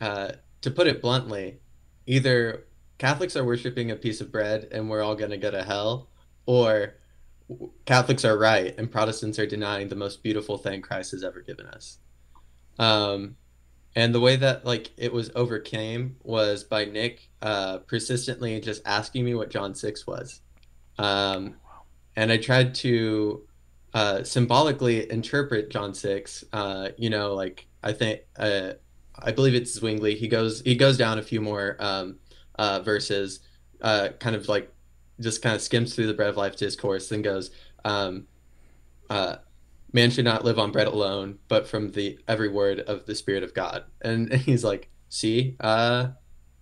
uh, to put it bluntly, either Catholics are worshiping a piece of bread and we're all going to go to hell, or Catholics are right and Protestants are denying the most beautiful thing Christ has ever given us. Um, and the way that like it was overcame was by Nick uh, persistently just asking me what John six was, um, and I tried to uh, symbolically interpret John six. Uh, you know, like I think uh, I believe it's Zwingli. He goes he goes down a few more um, uh, verses, uh, kind of like just kind of skims through the bread of life discourse, then goes, um, uh, "Man should not live on bread alone, but from the every word of the Spirit of God." And, and (laughs) he's like, "See, uh,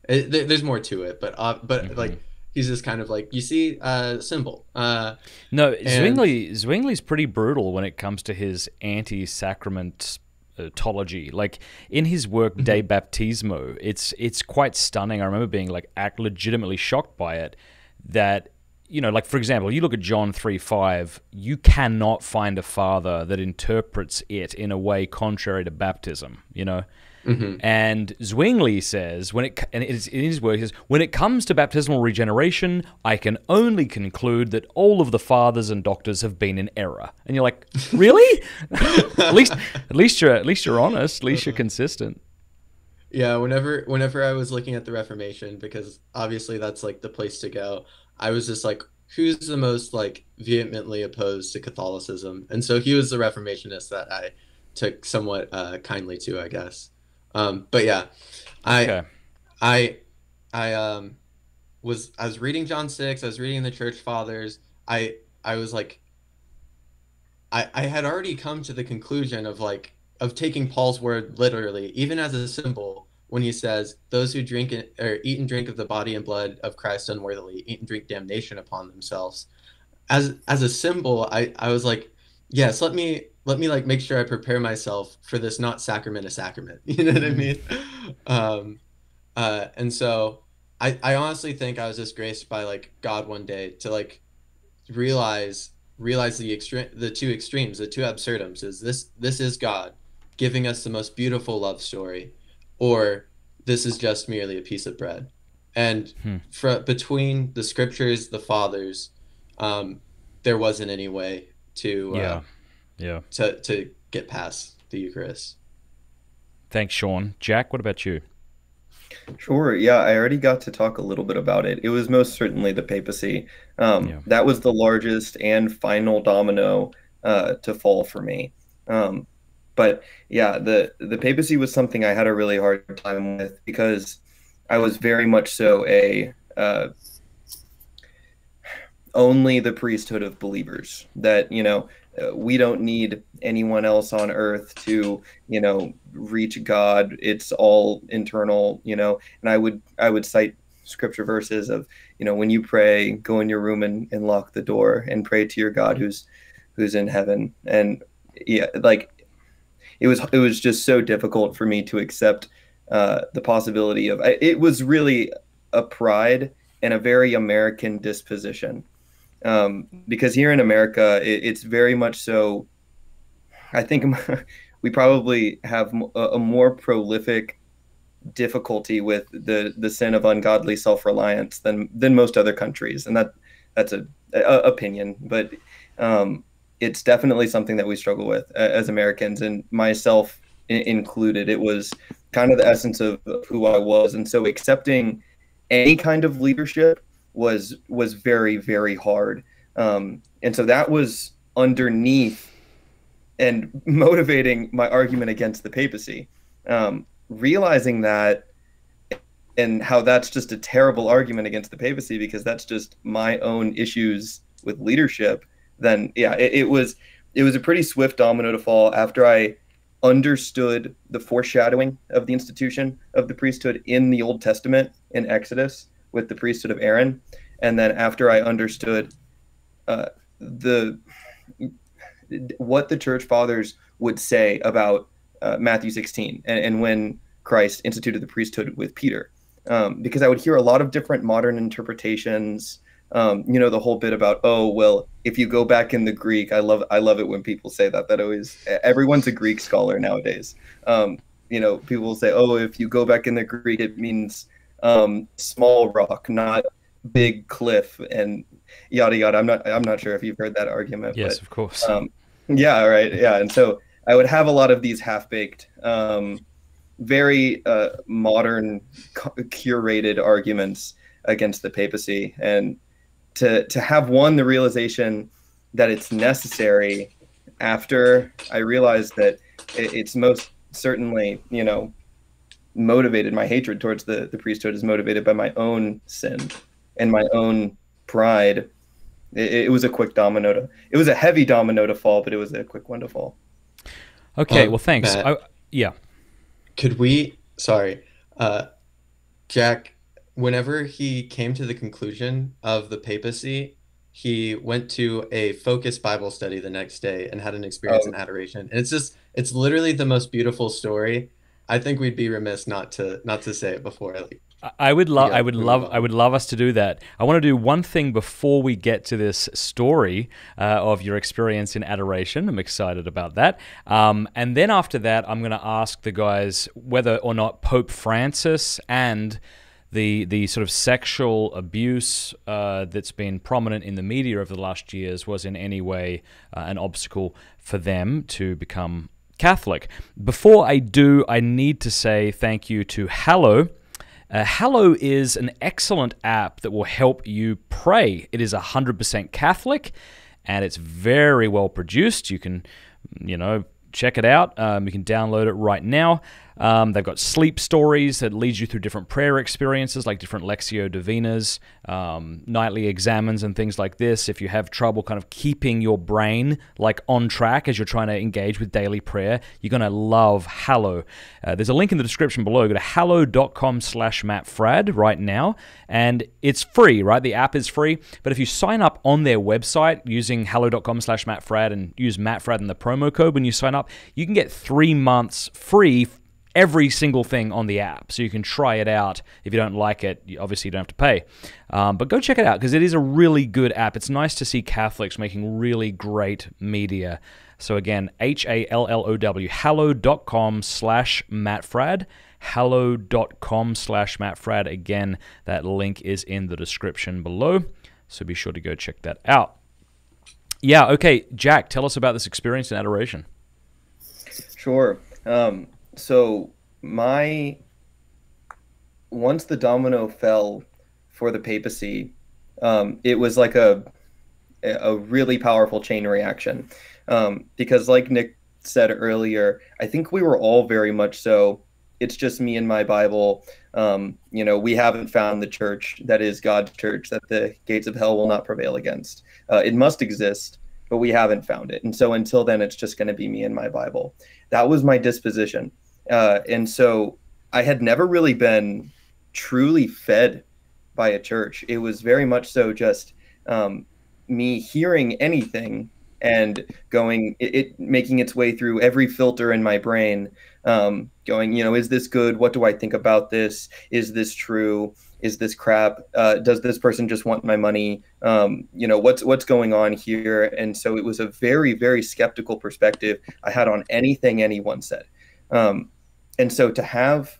it, there's more to it, but uh, but mm-hmm. like." He's just kind of like you see, uh, symbol. Uh, no, and... Zwingli Zwingli's pretty brutal when it comes to his anti-sacrament ontology. Like in his work De mm-hmm. Baptismo, it's it's quite stunning. I remember being like act legitimately shocked by it that you know, like for example, you look at John 3 5, you cannot find a father that interprets it in a way contrary to baptism, you know? Mm-hmm. And Zwingli says, when it, and it is, in his work, he says, when it comes to baptismal regeneration, I can only conclude that all of the fathers and doctors have been in error. And you're like, (laughs) really? (laughs) at least, at least you're, at least you're honest. At least you're consistent. Yeah, whenever whenever I was looking at the Reformation, because obviously that's like the place to go, I was just like, who's the most like vehemently opposed to Catholicism? And so he was the Reformationist that I took somewhat uh, kindly to, I guess. Um, but yeah, I, okay. I, I um, was I was reading John six. I was reading the Church Fathers. I I was like, I I had already come to the conclusion of like of taking Paul's word literally, even as a symbol, when he says, "Those who drink or eat and drink of the body and blood of Christ unworthily eat and drink damnation upon themselves." As as a symbol, I I was like, yes, let me let me like make sure I prepare myself for this not sacrament a sacrament. (laughs) You know what I mm-hmm. mean? Um, uh, and so I I honestly think I was just graced by like God one day to like realize realize the extreme the two extremes the two absurdums is this this is God giving us the most beautiful love story, or this is just merely a piece of bread. And hmm. for, between the scriptures, the fathers, um, there wasn't any way to uh, yeah, yeah, to to get past the Eucharist. Thanks, Sean. Jack, what about you? Sure. Yeah, I already got to talk a little bit about it. It was most certainly the papacy. Um, yeah. That was the largest and final domino uh, to fall for me. Um, but yeah, the the papacy was something I had a really hard time with because I was very much so a uh, only the priesthood of believers. That you know uh, we don't need anyone else on earth to you know reach God. It's all internal, you know. And I would I would cite scripture verses of you know when you pray, go in your room and, and lock the door and pray to your God who's who's in heaven. And yeah, like it was it was just so difficult for me to accept uh, the possibility of it was really a pride and a very American disposition um, because here in America it, it's very much so. I think (laughs) we probably have a, a more prolific difficulty with the the sin of ungodly self reliance than than most other countries, and that that's a, a opinion, but. Um, it's definitely something that we struggle with as Americans, and myself included. It was kind of the essence of who I was, and so accepting any kind of leadership was was very very hard. Um, and so that was underneath and (laughs) motivating my argument against the papacy. Um, realizing that and how that's just a terrible argument against the papacy because that's just my own issues with leadership then yeah, it, it was it was a pretty swift domino to fall after I understood the foreshadowing of the institution of the priesthood in the Old Testament in Exodus with the priesthood of Aaron, and then after I understood uh, the what the church fathers would say about uh, Matthew 16 and, and, when Christ instituted the priesthood with Peter, um, because I would hear a lot of different modern interpretations um, you know the whole bit about oh well if you go back in the greek i love i love it when people say that that always everyone's a greek scholar nowadays. Um, you know people say oh if you go back in the greek it means um, small rock, not big cliff, and yada yada. I'm not I'm not sure if you've heard that argument. Yes, but, of course. Um, yeah, right. Yeah, and so I would have a lot of these half baked, um, very uh, modern, curated arguments against the papacy, and to to have one the realization that it's necessary after I realized that it, it's most certainly you know motivated my hatred towards the the priesthood is motivated by my own sin and my own pride. It, it, was a quick domino to it was a heavy domino to fall but it was a quick one to fall. Okay um, well thanks. Matt, I, yeah. could we sorry uh jack whenever he came to the conclusion of the papacy he went to a focused bible study the next day and had an experience oh. in adoration. And it's just it's literally the most beautiful story I think we'd be remiss not to not to say it before. Like, I would love, I would love, I would love us to do that. I want to do one thing before we get to this story uh, of your experience in adoration. I'm excited about that. Um, and then after that, I'm going to ask the guys whether or not Pope Francis and the the sort of sexual abuse uh, that's been prominent in the media over the last years was in any way uh, an obstacle for them to become Catholic. Before I do, I need to say thank you to Hallow. Uh, Hallow is an excellent app that will help you pray. It is 100% Catholic and it's very well produced. You can, you know, check it out. Um, you can download it right now. Um, they've got sleep stories that lead you through different prayer experiences, like different Lectio Divinas, um, nightly examens, and things like this. If you have trouble kind of keeping your brain like on track as you're trying to engage with daily prayer, you're going to love Hallow. Uh, there's a link in the description below. Go to hallow.com slash mattfradd right now, and it's free, right? The app is free, but if you sign up on their website using hallow.com slash mattfradd and use mattfradd in the promo code when you sign up, you can get three months free every single thing on the app. So you can try it out. If you don't like it, you obviously you don't have to pay. Um, but go check it out because it is a really good app. It's nice to see Catholics making really great media. So again, H A L L O W, hallow.com slash mattfradd. Hallow.com slash mattfradd. Again, that link is in the description below. So be sure to go check that out. Yeah, okay, Jack, tell us about this experience in adoration. Sure. Um, so my once the domino fell for the papacy, um, it was like a a really powerful chain reaction um, because, like Nick said earlier, I think we were all very much so. It's just me and my Bible. Um, you know, we haven't found the church that is God's church that the gates of hell will not prevail against. Uh, it must exist, but we haven't found it. And so until then, it's just going to be me and my Bible. That was my disposition. Uh, and so I had never really been truly fed by a church. It was very much so just um, me hearing anything and going, it, it, making its way through every filter in my brain, um, going, you know, is this good? What do I think about this? Is this true? Is this crap? Uh, does this person just want my money? Um, you know, what's what's going on here? And so it was a very, very skeptical perspective I had on anything anyone said. Um, and so to have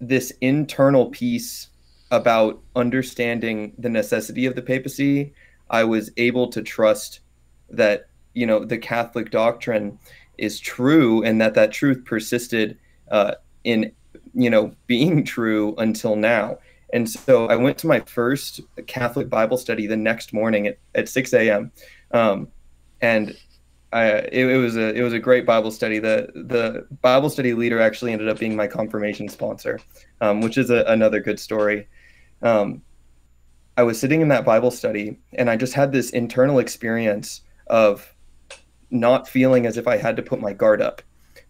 this internal piece about understanding the necessity of the papacy, I was able to trust that you know the Catholic doctrine is true and that that truth persisted uh, in you know being (laughs) true until now. And so I went to my first Catholic Bible study the next morning at, at 6 a.m. Um, and I, it, it, was a it was a great Bible study. The the Bible study leader actually ended up being my confirmation sponsor, um, which is a, another good story. Um, I was sitting in that Bible study, and I just had this internal experience of not feeling as if I had to put my guard up,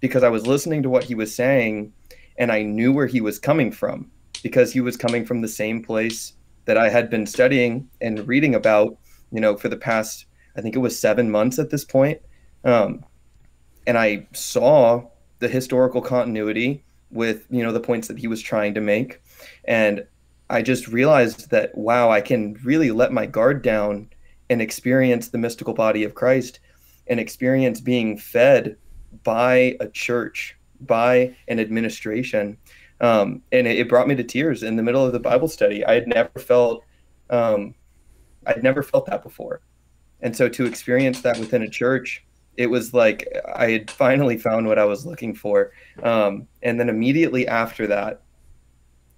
because I was listening to what he was saying, and I knew where he was coming from, because he was coming from the same place that I had been studying and reading about, you know, for the past I think it was seven months at this point. Um, and I saw the historical continuity with you know the points that he was trying to make, and I just realized that wow, I can really let my guard down and experience the mystical body of Christ and experience being fed by a church, by an administration Um, and it, it, brought me to tears in the middle of the Bible study. I had never felt, um, I'd never felt that before. And so to experience that within a church, it was like I had finally found what I was looking for. Um, and then immediately after that,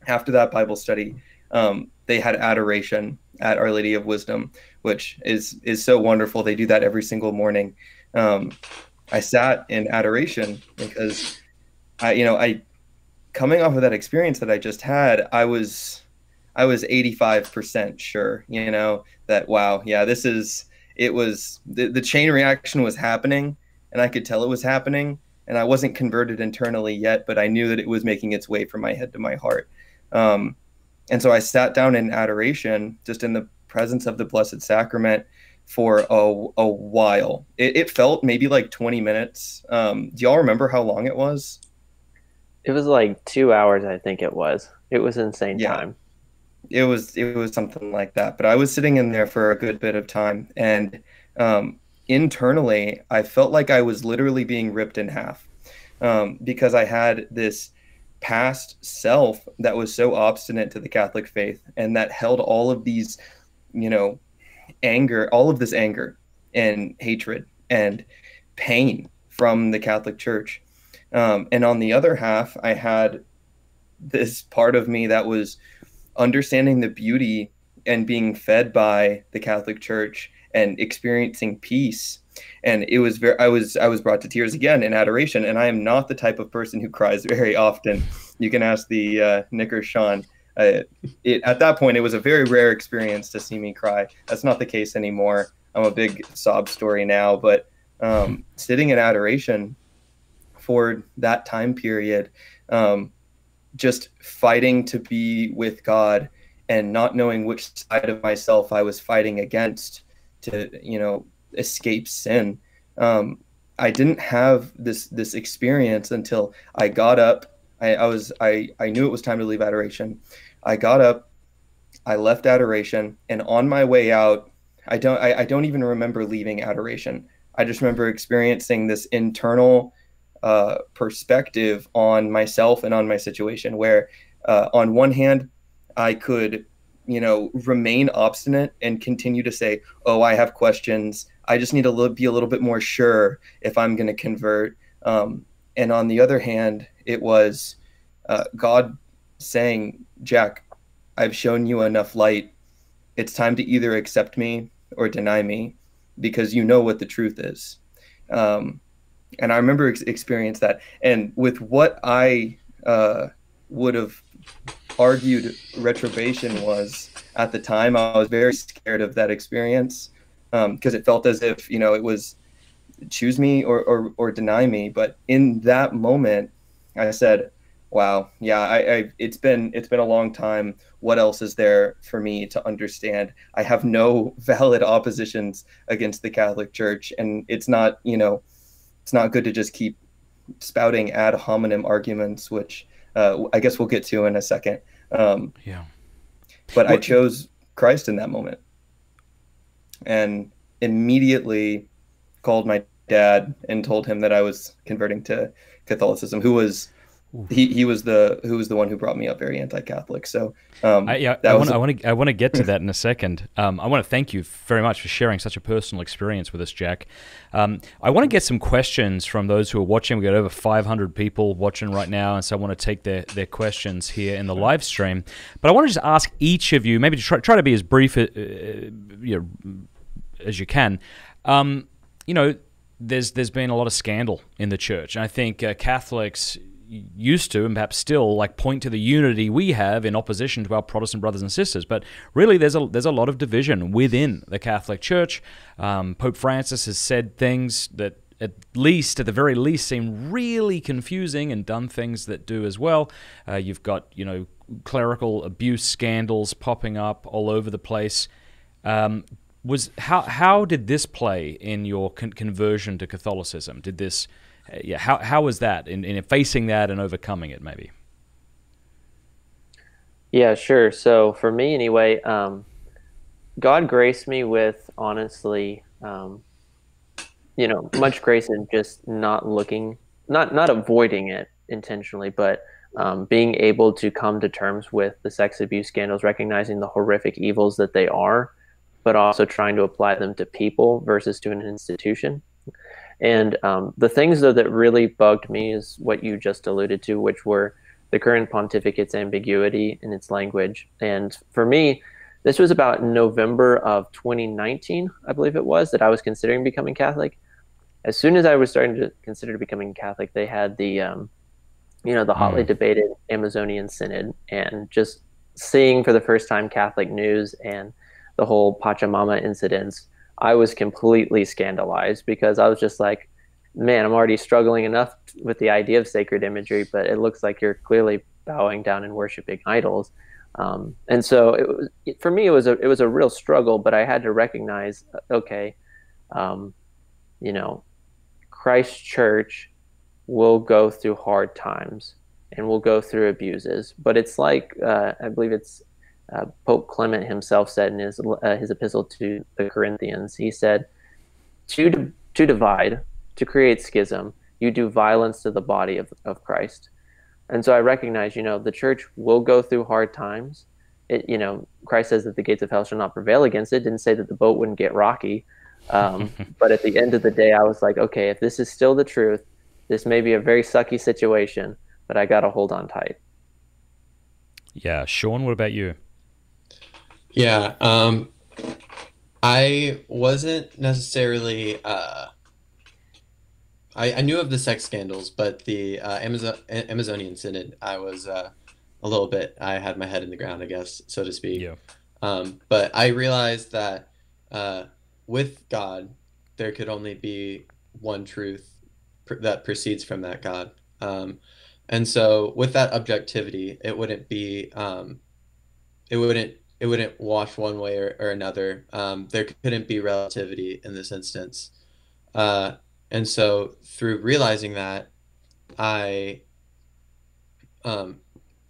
after that Bible study, um, they had adoration at Our Lady of Wisdom, which is is so wonderful. They do that every single morning. Um, I sat in adoration because I, you know, I coming off of that experience that I just had, I was I was 85% sure, you know, that wow, yeah, this is it was the, the chain reaction was happening and I could tell it was happening and I wasn't converted internally yet, but I knew that it was making its way from my head to my heart. Um, and so I sat down in adoration, just in the presence of the Blessed Sacrament for a, a while. It, it felt maybe like 20 minutes. Um, do y'all remember how long it was? It was like two hours, I think it was. It was insane yeah. time. It was it was something like that. But I was sitting in there for a good bit of time, and um, internally, I felt like I was literally being ripped in half um, because I had this past self that was so obstinate to the Catholic faith and that held all of these, you know, anger, all of this anger and hatred and pain from the Catholic Church. Um, and on the other half, I had this part of me that was understanding the beauty and being fed by the Catholic Church and experiencing peace. And it was very i was i was brought to tears again in adoration. And i am not the type of person who cries very often. You can ask the uh, nick or sean. Uh, it, at that point it was a very rare experience to see me cry. That's not the case anymore. I'm a big sob story now. But um, sitting in adoration for that time period um, just fighting to be with god and not knowing which side of myself i was fighting against to you know escape sin. Um, I didn't have this this experience until I got up. I, I was I, I knew it was time to leave adoration. I got up, I left adoration, and on my way out, I don't I, I don't even remember leaving adoration. I just remember experiencing this internal uh, perspective on myself and on my situation, where uh, on one hand, I could you know remain obstinate and continue to say, "Oh, I have questions. I just need to be a little bit more sure if I'm going to convert. Um, and on the other hand, it was uh, God saying, Jack, I've shown you enough light. It's time to either accept me or deny me because you know what the truth is. Um, and I remember ex- experience that. And with what I uh, would have argued reprobation was at the time, I was very scared of that experience because um, it felt as if you know it was choose me or, or or deny me. But in that moment, I said, "Wow, yeah, I, I it's been it's been a long time. What else is there for me to understand? I have no (laughs) valid oppositions against the Catholic Church, and it's not you know, it's not good to just keep spouting ad hominem arguments, which uh, I guess we'll get to in a second. Um, yeah. But I chose Christ in that moment and immediately called my dad and told him that I was converting to Catholicism, who was he, he was the who was the one who brought me up very anti-Catholic. So um, I, yeah, I want, a- I want to I want to get to (laughs) that in a second. Um, I want to thank you very much for sharing such a personal experience with us, Jack. Um, I want to get some questions from those who are watching. We got over 500 people watching right now, and so I want to take their their questions here in the live stream. But I want to just ask each of you, maybe to try, try to be as brief uh, you know, as you can. Um, you know, there's there's been a lot of scandal in the church, and I think uh, Catholics used to and perhaps still like point to the unity we have in opposition to our Protestant brothers and sisters. But really, there's a there's a lot of division within the Catholic Church. Um, Pope Francis has said things that at least, at the very least, seem really confusing and done things that do as well. Uh, you've got, you know, clerical abuse scandals popping up all over the place. Um, was how how did this play in your con- conversion to Catholicism? Did this, yeah, how how was that in, in facing that and overcoming it? Maybe. Yeah, sure. So for me, anyway, um, God graced me with honestly, um, you know, much grace in just not looking, not not avoiding it intentionally, but um, being able to come to terms with the sex abuse scandals, recognizing the horrific evils that they are, but also trying to apply them to people versus to an institution. And um, the things, though, that really bugged me is what you just alluded to, which were the current pontificate's ambiguity in its language. And for me, this was about November of 2019, I believe it was, that I was considering becoming Catholic. As soon as I was starting to consider becoming Catholic, they had the, um, you know, the hotly mm. debated Amazonian Synod, and just seeing for the first time Catholic news and the whole Pachamama incidents, I was completely scandalized because I was just like, man, I'm already struggling enough with the idea of sacred imagery, but it looks like you're clearly bowing down and worshiping idols. Um, and so it was, for me, it was a it was a real struggle, but I had to recognize, okay, um, you know, Christ Church will go through hard times and will go through abuses, but it's like uh, I believe it's uh, Pope Clement himself said in his uh, his epistle to the Corinthians. He said, "To to divide, to create schism, you do violence to the body of of Christ." And so I recognize, you know, the church will go through hard times. It, you know, Christ says that the gates of hell shall not prevail against it. Didn't say that the boat wouldn't get rocky. Um, (laughs) but at the end of the day, I was like, okay, if this is still the truth, this may be a very sucky situation, but I got to hold on tight. Yeah. Sean, what about you? Yeah. Um, I wasn't necessarily uh, I, I knew of the sex scandals, but the uh, Amazon Amazonian Synod, I was uh, a little bit. I had my head in the ground, I guess, so to speak. Yeah. Um, but I realized that uh, with God, there could only be one truth pr- that proceeds from that God. Um, and so, with that objectivity, it wouldn't be, um, it wouldn't, it wouldn't wash one way or, or another. Um, there couldn't be relativity in this instance. Uh, and so through realizing that, I um,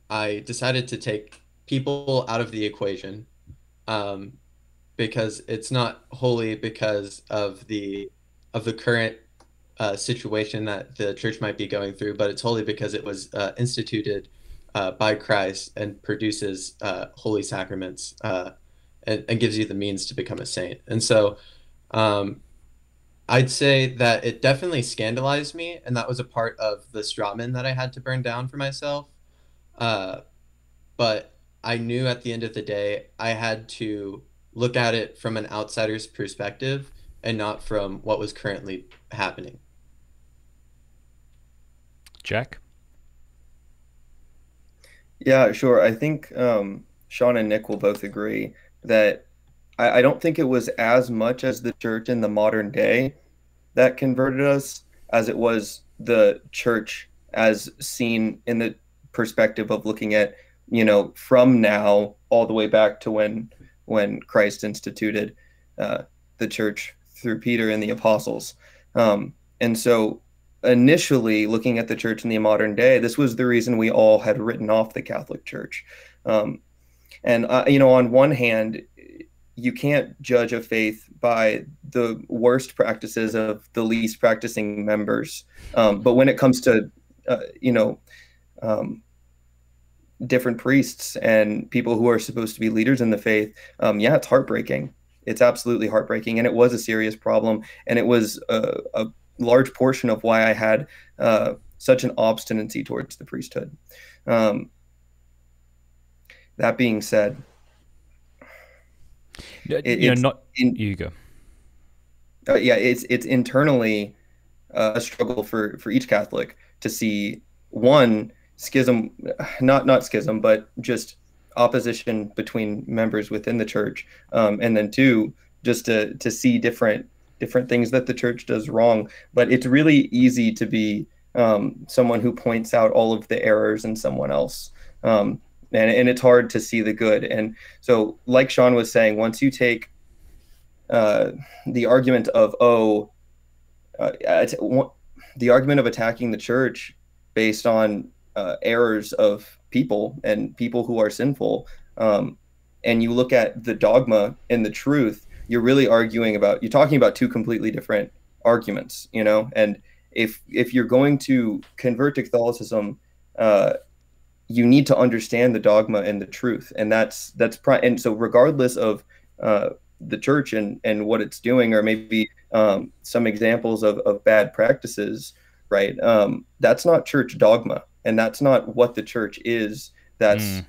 I decided to take people out of the equation um, because it's not wholly because of the of the current uh, situation that the church might be going through, but it's wholly because it was uh, instituted uh, by Christ and produces uh, holy sacraments uh, and, and, gives you the means to become a saint. And so um, I'd say that it definitely scandalized me, and that was a part of the strawman that I had to burn down for myself. Uh, but I knew at the end of the day, I had to look at it from an outsider's perspective and not from what was currently happening. Jack? Yeah, sure. I think um, Sean and Nick will both agree that I, I don't think it was as much as the church in the modern day that converted us as it was the church as seen in the perspective of looking at you know from now all the way back to when when Christ instituted uh, the church through Peter and the apostles um, and so initially looking at the church in the modern day this was the reason we all had written off the Catholic Church um, and uh, you know on one hand you can't judge a faith by the worst practices of the least practicing members. Um, but when it comes to, uh, you know, um, different priests and people who are supposed to be leaders in the faith, um, yeah, it's heartbreaking. It's absolutely heartbreaking, and it was a serious problem, and it was a, a large portion of why I had uh, such an obstinacy towards the priesthood. Um, that being said, it, you know, not in, you go. Uh, yeah, it's it's internally uh, a struggle for for each Catholic to see one schism, not not schism, but just opposition between members within the church, um, and then two, just to to see different different things that the church does wrong. But it's really easy to be um, someone who points out all of the errors in someone else. Um, and, and it's hard to see the good. And so, like Sean was saying, once you take uh, the argument of oh, uh, the argument of attacking the church based on uh, errors of people and people who are sinful, um, and you look at the dogma and the truth, you're really arguing about you're talking about two completely different arguments, you know. And if if you're going to convert to Catholicism, uh, you need to understand the dogma and the truth, and that's that's pri- and so regardless of uh, the church and and what it's doing, or maybe um, some examples of of bad practices, right? Um, that's not church dogma, and that's not what the church is. That's mm.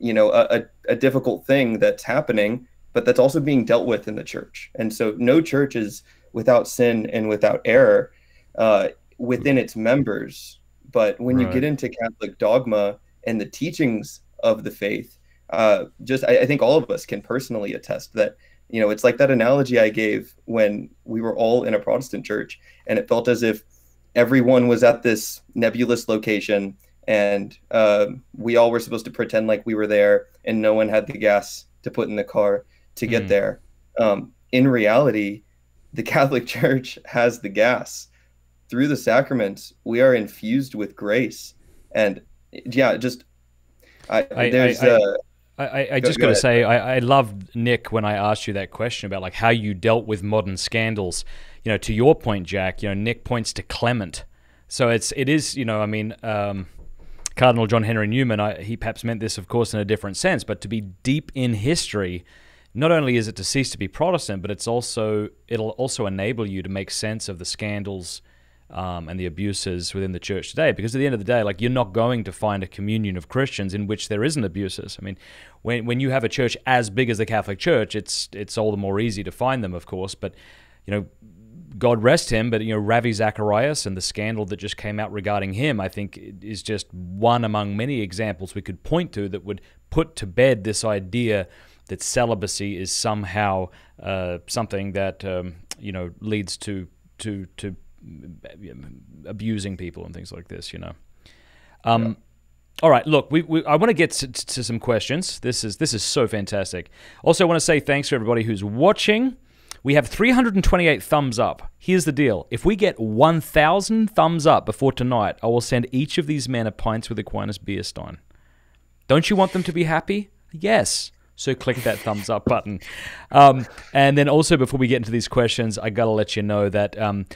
you know a, a, a difficult thing that's happening, but that's also being dealt with in the church, and so no church is without sin and without error uh, within its members. But when right. you get into Catholic dogma and the teachings of the faith, uh, just I, I, think all of us can personally attest that you know it's like that analogy I gave when we were all in a Protestant church, and it felt as if everyone was at this nebulous location, and uh, we all were supposed to pretend like we were there, and no one had the gas to put in the car to get mm. there. Um, in reality, the (laughs) Catholic Church has the gas through the sacraments, we are infused with grace. And yeah, just I, I there's I, uh, I, I, I just got to say, I, I loved Nick when I asked you that question about like how you dealt with modern scandals. You know, to your point, Jack. You know, Nick points to Clement, so it's it is you know, I mean, um, Cardinal John Henry Newman. I, he perhaps meant this, of course, in a different sense, but to be deep in history. Not only is it to cease to be Protestant, but it's also it'll also enable you to make sense of the scandals um, and the abuses within the church today. Because at the end of the day, like you're not going to find a communion of Christians in which there isn't abuses. I mean, when when you have a church as big as the Catholic Church, it's it's all the more easy to find them, of course. But you know, God rest him, but you know, Ravi Zacharias and the scandal that just came out regarding him, I think, is just one among many examples we could point to that would put to bed this idea that celibacy is somehow uh, something that um, you know leads to to to abusing people and things like this, you know. Um, yeah. All right, look, we, we I want to get to, to, some questions. This is this is so fantastic. Also, I want to say thanks to everybody who's watching. We have 328 thumbs up. Here's the deal: if we get 1,000 thumbs up before tonight, I will send each of these men a pints with Aquinas beer stein. Don't you want them to be happy? Yes. So click that thumbs up button. Um, and then also, before we get into these questions, I gotta let you know that um,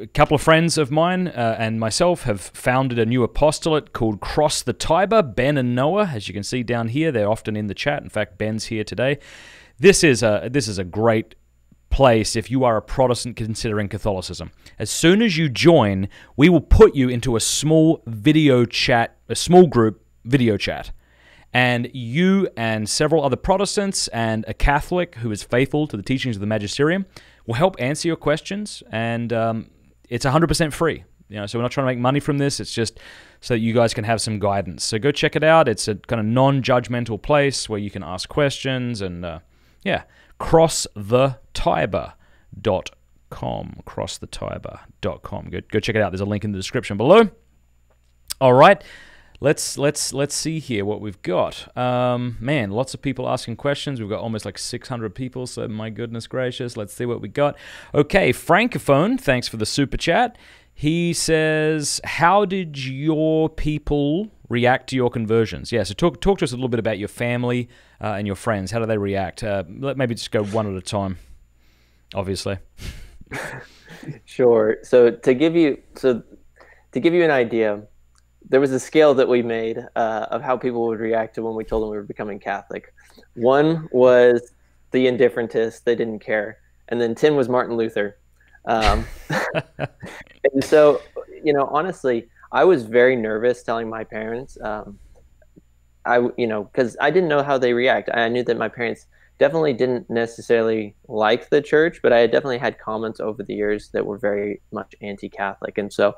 a couple of friends of mine uh, and myself have founded a new apostolate called Cross the Tiber. Ben and Noah, as you can see down here, they're often in the chat. In fact, Ben's here today. This is a this is a great place if you are a Protestant considering Catholicism. As soon as you join, we will put you into a small video chat, a small group video chat. And you and several other Protestants and a Catholic who is faithful to the teachings of the magisterium will help answer your questions, and um, it's 100% free. You know, so we're not trying to make money from this. It's just so that you guys can have some guidance. So go check it out. It's a kind of non-judgmental place where you can ask questions and uh, yeah, crossthetiber.com. Crossthetiber.com. Go go check it out. There's a link in the description below. All right let's let's let's see here what we've got. Um, man, lots of people asking questions. We've got almost like 600 people, so my goodness gracious. Let's see what we got. Okay, Francophone, thanks for the super chat. He says, "How did your people react to your conversions?" Yeah, so talk talk to us a little bit about your family uh, and your friends. How do they react? Uh, let maybe just go one at a time. Obviously. (laughs) sure. So to give you so to give you an idea, there was a scale that we made uh, of how people would react to when we told them we were becoming Catholic. One was the indifferentist; they didn't care, and then ten was Martin Luther. Um, (laughs) (laughs) and so, you know, honestly, I was very nervous telling my parents. Um, I, you know, because I didn't know how they react. I knew that my parents definitely didn't necessarily like the church, but I had definitely had comments over the years that were very much anti-Catholic, and so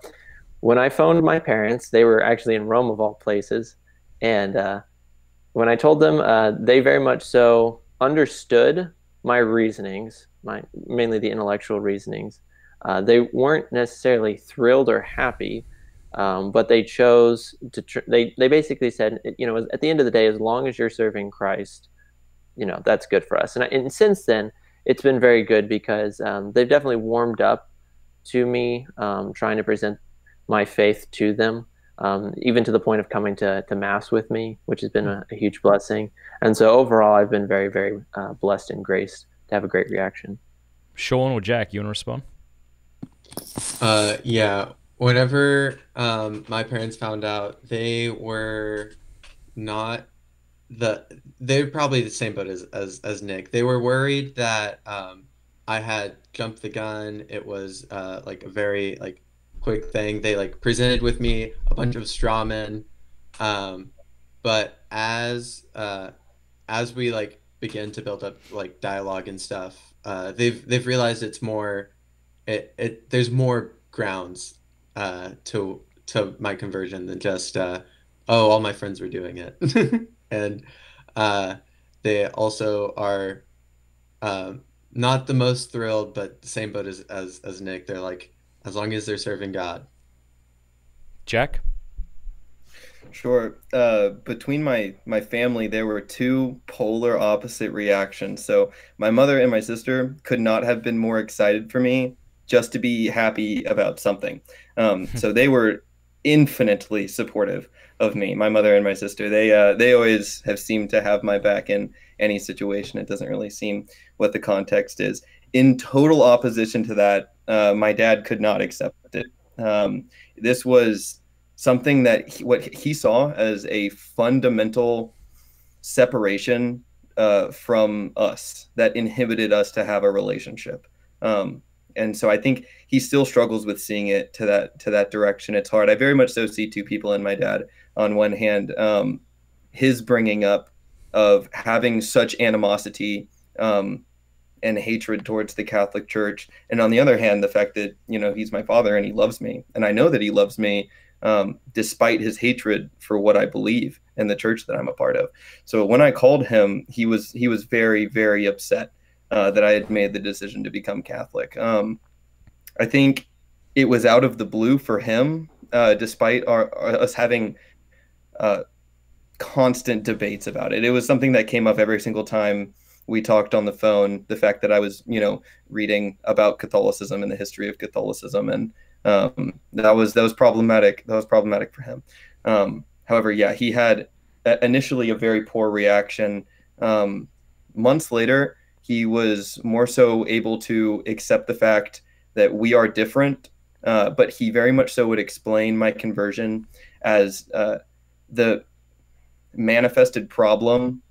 when I phoned my parents, they were actually in Rome of all places, and uh, when I told them, uh, they very much so understood my reasonings, my mainly the intellectual reasonings. Uh, they weren't necessarily thrilled or happy, um, but they chose to. Tr- they they basically said, you know, at the end of the day, as long as you're serving Christ, you know, that's good for us. And, and since then, it's been very good because um, they've definitely warmed up to me, um, trying to present my faith to them, um, even to the point of coming to, to Mass with me, which has been a, a huge blessing. And so overall, I've been very, very uh, blessed and graced to have a great reaction. Sean or Jack, you want to respond? Uh, yeah. whenever um, my parents found out, they were not the they're probably the same boat as as, as Nick. They were worried that um, I had jumped the gun. It was uh, like a very like quick thing. They like presented with me a bunch of straw men, um, but as uh, as we like begin to build up like dialogue and stuff, uh, they've they've realized it's more it, it there's more grounds uh, to to my conversion than just uh, oh all my friends were doing it. (laughs) And uh, they also are uh, not the most thrilled but the same boat as, as as Nick. They're like as long as they're serving God Jack Sure. Uh, between my my family, there were two polar opposite reactions. So my mother and my sister could not have been more excited for me just to be happy about something. Um, (laughs) so they were infinitely supportive of me, my mother and my sister. They uh, they always have seemed to have my back in any situation. It doesn't really seem what the context is. In total opposition to that, uh, my dad could not accept it. Um, this was something that he, what he saw as a fundamental separation uh, from us that inhibited us to have a relationship. Um, and so I think he still struggles with seeing it to that to that direction. It's hard. I very much so see two people in my dad. On one hand, um, his bringing up of having such animosity um, and hatred towards the Catholic Church, and on the other hand, the fact that you know he's my father and he loves me, and I know that he loves me um, despite his hatred for what I believe and the church that I'm a part of. So when I called him, he was he was very very upset uh, that I had made the decision to become Catholic. Um, I think it was out of the blue for him, uh, despite our, our, us having uh, constant debates about it. It was something that came up every single time we talked on the phone. The fact that I was, you know, reading about Catholicism and the history of Catholicism, and um, that was that was problematic. That was problematic for him. Um, however, yeah, he had initially a very poor reaction. Um, months later, he was more so able to accept the fact that we are different, uh, but he very much so would explain my conversion as uh, the manifested problem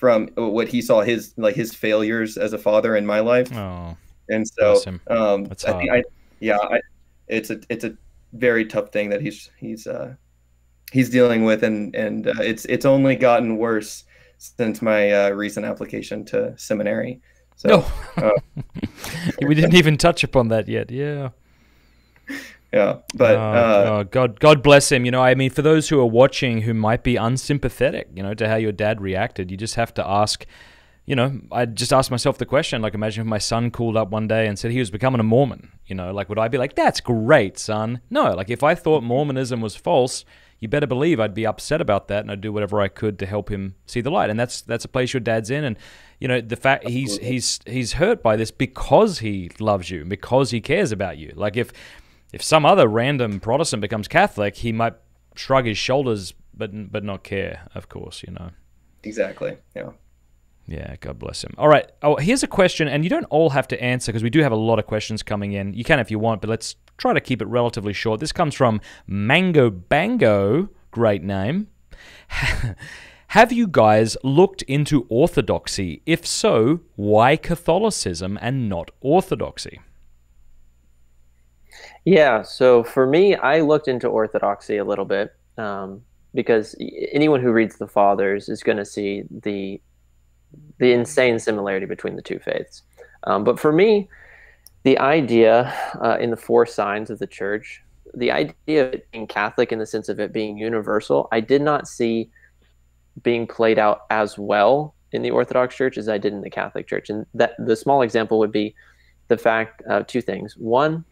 from what he saw his like his failures as a father in my life. Oh, and so um, That's I think. I yeah I, it's a it's a very tough thing that he's he's uh, he's dealing with, and and uh, it's it's only gotten worse since my uh, recent application to seminary. So No. uh, (laughs) we didn't even touch upon that yet. Yeah. (laughs) yeah, but Oh, uh, oh, God, God bless him. You know, I mean, for those who are watching who might be unsympathetic, you know, to how your dad reacted, you just have to ask. You know, I just asked myself the question. Like, imagine if my son called up one day and said he was becoming a Mormon. You know, like, would I be like, "That's great, son"? No. Like, if I thought Mormonism was false, you better believe I'd be upset about that, and I'd do whatever I could to help him see the light. And that's that's a place your dad's in, and you know, the fact he's he's he's hurt by this because he loves you, because he cares about you. Like, if if some other random Protestant becomes Catholic, he might shrug his shoulders, but but not care. Of course, you know. exactly, yeah. Yeah, God bless him. All right. Oh, here's a question, and you don't all have to answer because we do have a lot of questions coming in. You can if you want, but let's try to keep it relatively short. This comes from Mango Bango. Great name. (laughs) have you guys looked into orthodoxy? If so, why Catholicism and not orthodoxy? Yeah, so for me, I looked into Orthodoxy a little bit um, because anyone who reads the Fathers is going to see the the insane similarity between the two faiths. Um, but for me, the idea uh, in the four signs of the Church, the idea of it being Catholic in the sense of it being universal, I did not see being played out as well in the Orthodox Church as I did in the Catholic Church. And that the small example would be the fact of two things. One,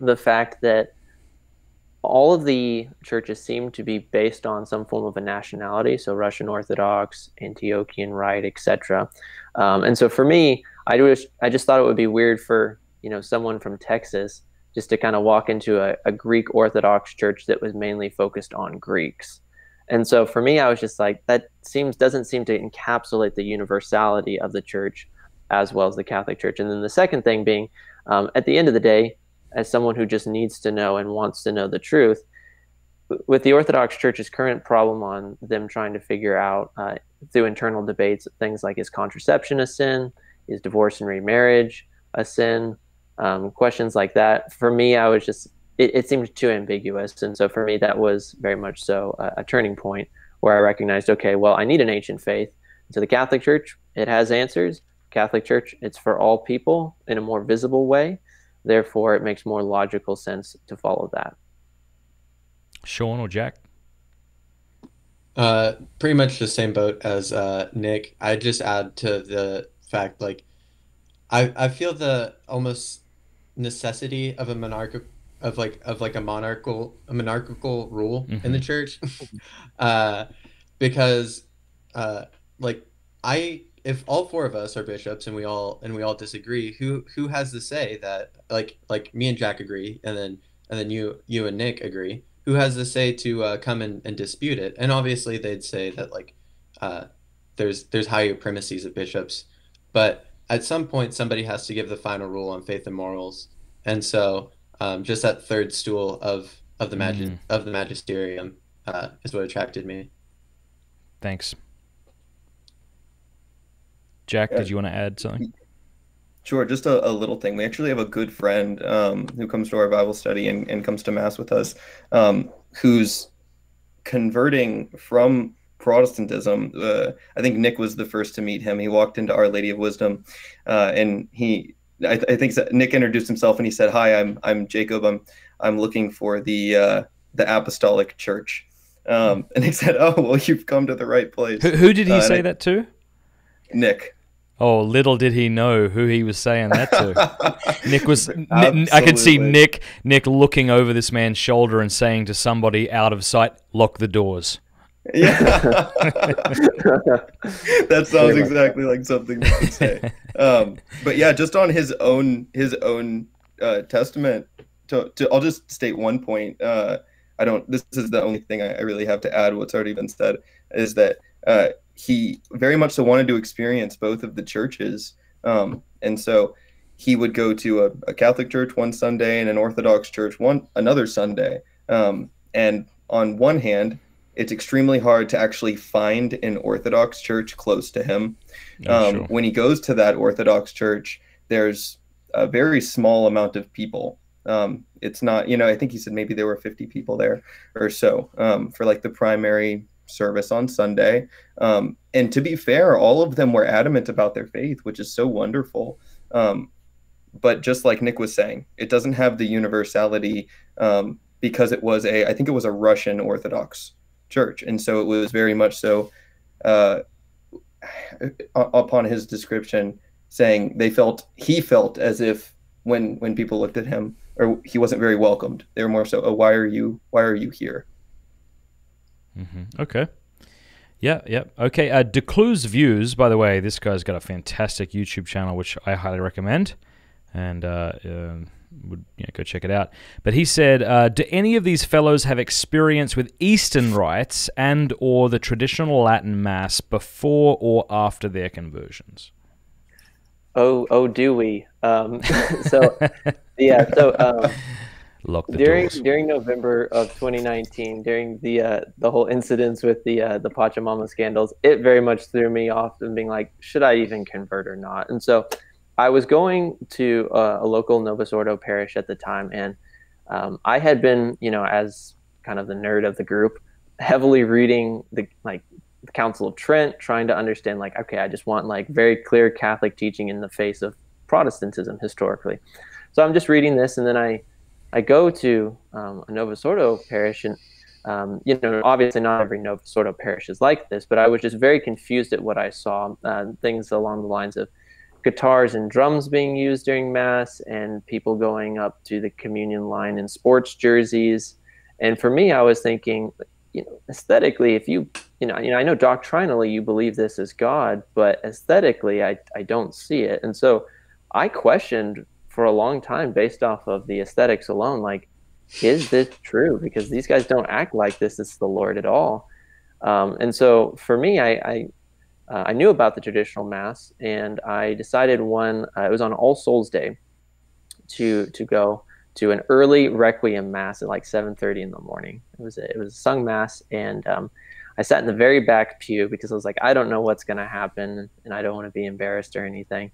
the fact that all of the churches seem to be based on some form of a nationality, so Russian Orthodox, Antiochian Rite, etc. Um, and so for me, I just I just thought it would be weird for you know someone from Texas just to kind of walk into a, a Greek Orthodox church that was mainly focused on Greeks. And so for me, I was just like, that seems doesn't seem to encapsulate the universality of the church as well as the Catholic Church. And then the second thing being, um, at the end of the day, as someone who just needs to know and wants to know the truth. With the Orthodox Church's current problem on them trying to figure out uh, through internal debates things like is contraception a sin, is divorce and remarriage a sin, um, questions like that. For me, I was just it, it, seemed too ambiguous, and so for me, that was very much so a, a turning point where I recognized, okay, well, I need an ancient faith. So the Catholic Church, it has answers. Catholic Church, it's for all people in a more visible way. Therefore, it makes more logical sense to follow that. Sean or Jack? Uh, pretty much the same boat as uh, Nick. I just add to the fact, like, I I feel the almost necessity of a monarchical of like of like a monarchical a monarchical rule mm-hmm. in the mm-hmm. church, (laughs) uh, because uh, like I if all four of us are bishops and we all and we all disagree, who who has to say that like like me and Jack agree, and then and then you you and Nick agree, who has to say to uh, come and, and dispute it? And obviously they'd say that like uh, there's there's higher premises of bishops, but at some point somebody has to give the final rule on faith and morals, and so um, just that third stool of of the magi- mm. of the magisterium uh, is what attracted me. Thanks. Jack, did you want to add something? Sure, just a, a little thing. We actually have a good friend um, who comes to our Bible study and, and comes to Mass with us, um, who's converting from Protestantism. Uh, I think Nick was the first to meet him. He walked into Our Lady of Wisdom, uh, and he, I, I, think Nick introduced himself and he said, "Hi, I'm I'm Jacob. I'm I'm looking for the uh, the Apostolic Church." Um, (laughs) and he said, "Oh, well, you've come to the right place." Who, who did he uh, say I, that to? Nick. Oh, little did he know who he was saying that to. (laughs) Nick was. I could see Nick Nick looking over this man's shoulder and saying to somebody out of sight, "Lock the doors." Yeah, (laughs) that sounds exactly like something that would say. Um, but yeah, just on his own his own uh, testament. To, to I'll just state one point. Uh, I don't. This is the only thing I, I really have to add. What's already been said is that uh, he very much so wanted to experience both of the churches. Um, and so he would go to a, a, Catholic church one Sunday and an Orthodox church one another Sunday. Um, and on one hand, it's extremely hard to actually find an Orthodox church close to him. Oh, um, sure. When he goes to that Orthodox church, there's a very small amount of people. Um, it's not, you know, I think he said maybe there were 50 people there or so um, for like the primary service on Sunday. Um, and to be fair, all of them were adamant about their faith, which is so wonderful. Um, but just like Nick was saying, it doesn't have the universality um, because it was a, I think it was a Russian Orthodox church. And so it was very much so uh, upon his description saying they felt, he felt as if when, when people looked at him or he wasn't very welcomed, they were more so, oh, why are you, why are you here? Mm-hmm. Okay. Yeah, yeah. Okay. Uh, Decluse Views, by the way, this guy's got a fantastic YouTube channel, which I highly recommend. And uh, uh, would you know, go check it out. But he said, uh, "Do any of these fellows have experience with Eastern rites and or the traditional Latin Mass before or after their conversions?" Oh, oh, do we? Um, (laughs) so, yeah. So, um, Lock the during doors. during November of 2019, during the uh, the whole incidents with the uh, the Pachamama scandals, it very much threw me off and being like, should I even convert or not? And so, I was going to uh, a local Novus Ordo parish at the time, and um, I had been, you know, as kind of the nerd of the group, heavily reading the like the Council of Trent, trying to understand like, okay, I just want like very clear Catholic teaching in the face of Protestantism historically. So I'm just reading this, and then I I go to um, a Novus Ordo parish, and um, you know, obviously not every Novus Ordo parish is like this, but I was just very confused at what I saw. Uh, things along the lines of guitars and drums being used during mass, and people going up to the communion line in sports jerseys. And for me, I was thinking, you know, aesthetically, if you, you know, you know, I know doctrinally you believe this is God, but aesthetically, I, I don't see it. And so I questioned for a long time based off of the aesthetics alone like is this true because these guys don't act like this is the lord at all um, and so for me i I, uh, I, knew about the traditional mass and i decided one uh, it was on all souls day to to go to an early requiem mass at like 7:30 in the morning. It was a, it was a sung mass, and um, I sat in the very back pew because I was like, I don't know what's going to happen, and I don't want to be embarrassed or anything.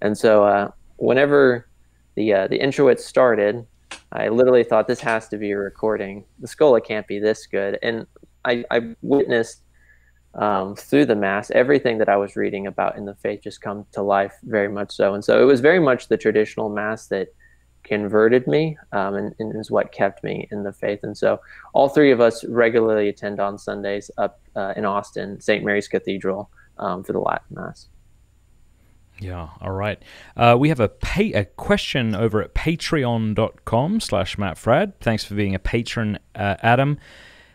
And so uh, whenever the uh, the introit started, I literally thought this has to be a recording. The Schola can't be this good, and I, I witnessed um, through the mass everything that I was reading about in the faith just come to life very much so. And so it was very much the traditional mass that converted me um, and, and, is what kept me in the faith. And so all three of us regularly attend on Sundays up uh, in Austin, St. Mary's Cathedral, um, for the Latin Mass. Yeah, all right. Uh, we have a pay- a question over at patreon.com slash mattfradd. Thanks for being a patron, uh, Adam.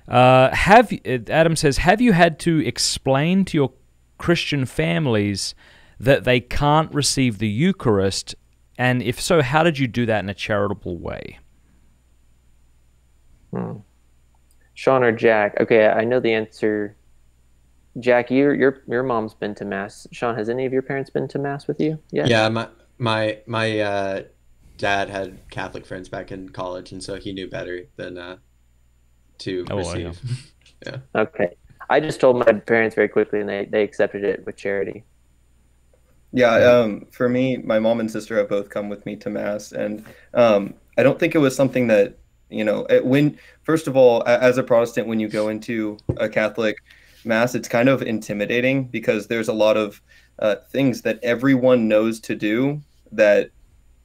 Uh, have uh, Adam says, have you had to explain to your Christian families that they can't receive the Eucharist and if so, how did you do that in a charitable way? Hmm. Sean or Jack? Okay, I know the answer. Jack, your your your mom's been to mass. Sean, has any of your parents been to mass with you? Yeah. Yeah, my my my uh, dad had Catholic friends back in college, and so he knew better than uh, to oh, receive. (laughs) yeah. Okay. I just told my parents very quickly, and they they accepted it with charity. Yeah, um, for me, my mom and sister have both come with me to mass, and um, I don't think it was something that you know. It, when first of all, as a Protestant, when you go into a Catholic mass, it's kind of intimidating because there's a lot of uh, things that everyone knows to do that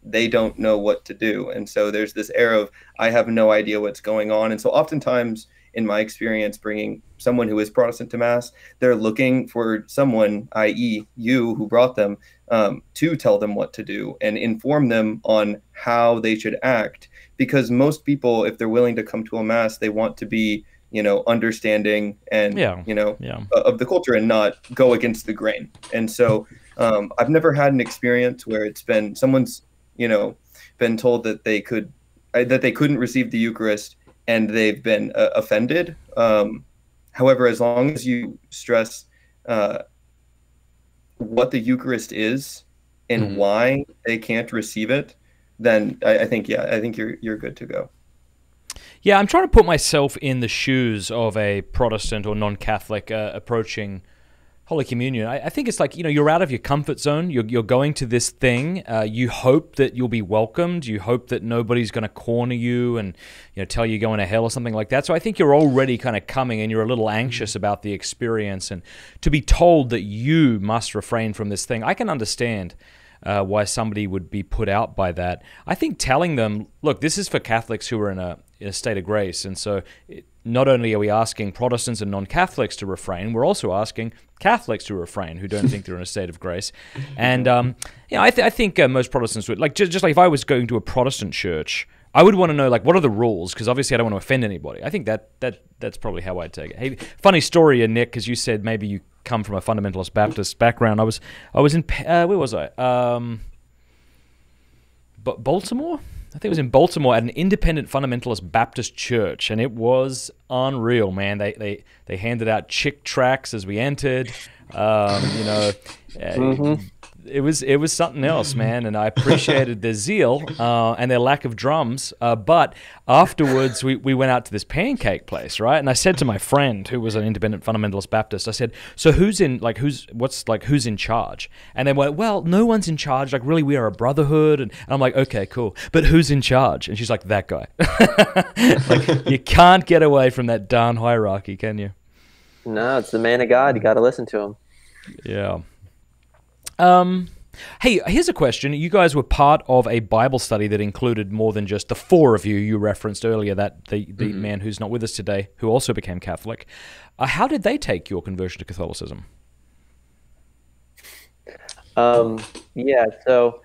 they don't know what to do, and so there's this air of I have no idea what's going on, and so oftentimes in my experience, bringing someone who is Protestant to Mass, they're looking for someone, i.e., you who brought them, um, to tell them what to do and inform them on how they should act. Because most people, if they're willing to come to a Mass, they want to be, you know, understanding and, yeah. you know, yeah. of the culture and not go against the grain. And so um, I've never had an experience where it's been someone's, you know, been told that they could, uh, that they couldn't receive the Eucharist and they've been uh, offended. Um, however, as long as you stress uh, what the Eucharist is and mm-hmm. why they can't receive it, then I, I, think yeah, I think you're you're good to go. Yeah, I'm trying to put myself in the shoes of a Protestant or non-Catholic uh, approaching Holy Communion, I, I, think it's like, you know, you're out of your comfort zone. You're, you're going to this thing. Uh, you hope that you'll be welcomed. You hope that nobody's going to corner you and, you know, tell you going to hell or something like that. So I think you're already kind of coming and you're a little anxious about the experience. And to be told that you must refrain from this thing, I can understand. Uh, why somebody would be put out by that. I think telling them, look, this is for Catholics who are in a, in a state of grace. And so it, not only are we asking Protestants and non Catholics to refrain, we're also asking Catholics to refrain who don't think they're in a state of grace. And, um, you know, I, th- I think uh, most Protestants would, like, just, just like if I was going to a Protestant church, I would want to know, like, what are the rules? Because obviously I don't want to offend anybody. I think that, that that's probably how I'd take it. Hey, funny story, uh, Nick, because you said maybe you come from a fundamentalist Baptist background. I was, I was in, uh, where was I? Um, but Baltimore? I think it was in Baltimore at an independent fundamentalist Baptist church, and it was unreal, man. They they they handed out Chick tracts as we entered. Um, you know, mm-hmm it was it was something else, man, and I appreciated their (laughs) zeal uh, and their lack of drums. Uh, but afterwards, we, we went out to this pancake place, right? And I said to my friend, who was an independent fundamentalist Baptist, I said, "So who's in like who's what's like who's in charge?" And they went, "Well, no one's in charge. Like really, we are a brotherhood." And, and I'm like, "Okay, cool, but who's in charge?" And she's like, "That guy." (laughs) like you (laughs) can't get away from that darn hierarchy, can you? No, it's the man of God. You got to listen to him. Yeah. Um, hey, here's a question. You guys were part of a Bible study that included more than just the four of you you referenced earlier. That the the mm-hmm. man who's not with us today, who also became Catholic. Uh, how did they take your conversion to Catholicism? Um, yeah, so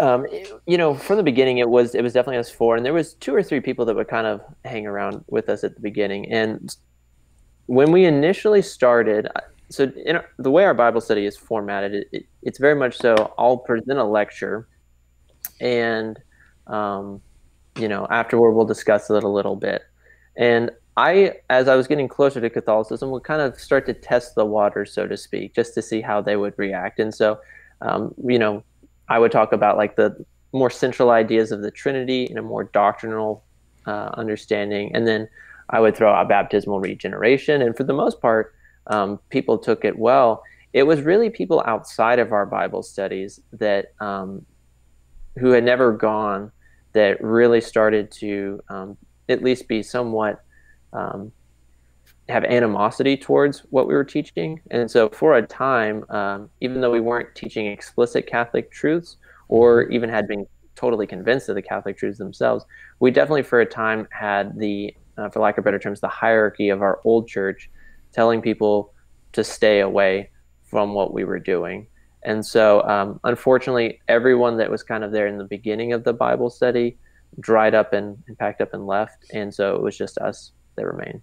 um, you know, from the beginning, it was it was definitely us four, and there was two or three people that would kind of hang around with us at the beginning. And when we initially started, so in our, the way our Bible study is formatted, it, it, it's very much so. I'll present a lecture, and um, you know, afterward we'll discuss it a little bit. And I, as I was getting closer to Catholicism, would kind of start to test the water, so to speak, just to see how they would react. And so, um, you know, I would talk about like the more central ideas of the Trinity and a more doctrinal uh, understanding. And then I would throw out baptismal regeneration. And for the most part, um, people took it well. It was really people outside of our Bible studies that um, who had never gone that really started to um, at least be somewhat um, have animosity towards what we were teaching. And so, for a time, um, even though we weren't teaching explicit Catholic truths or even had been totally convinced of the Catholic truths themselves, we definitely, for a time, had the, uh, for lack of better terms, the hierarchy of our old church telling people to stay away from what we were doing. And so, um, unfortunately, everyone that was kind of there in the beginning of the Bible study dried up and, and packed up and left. And so it was just us that remained.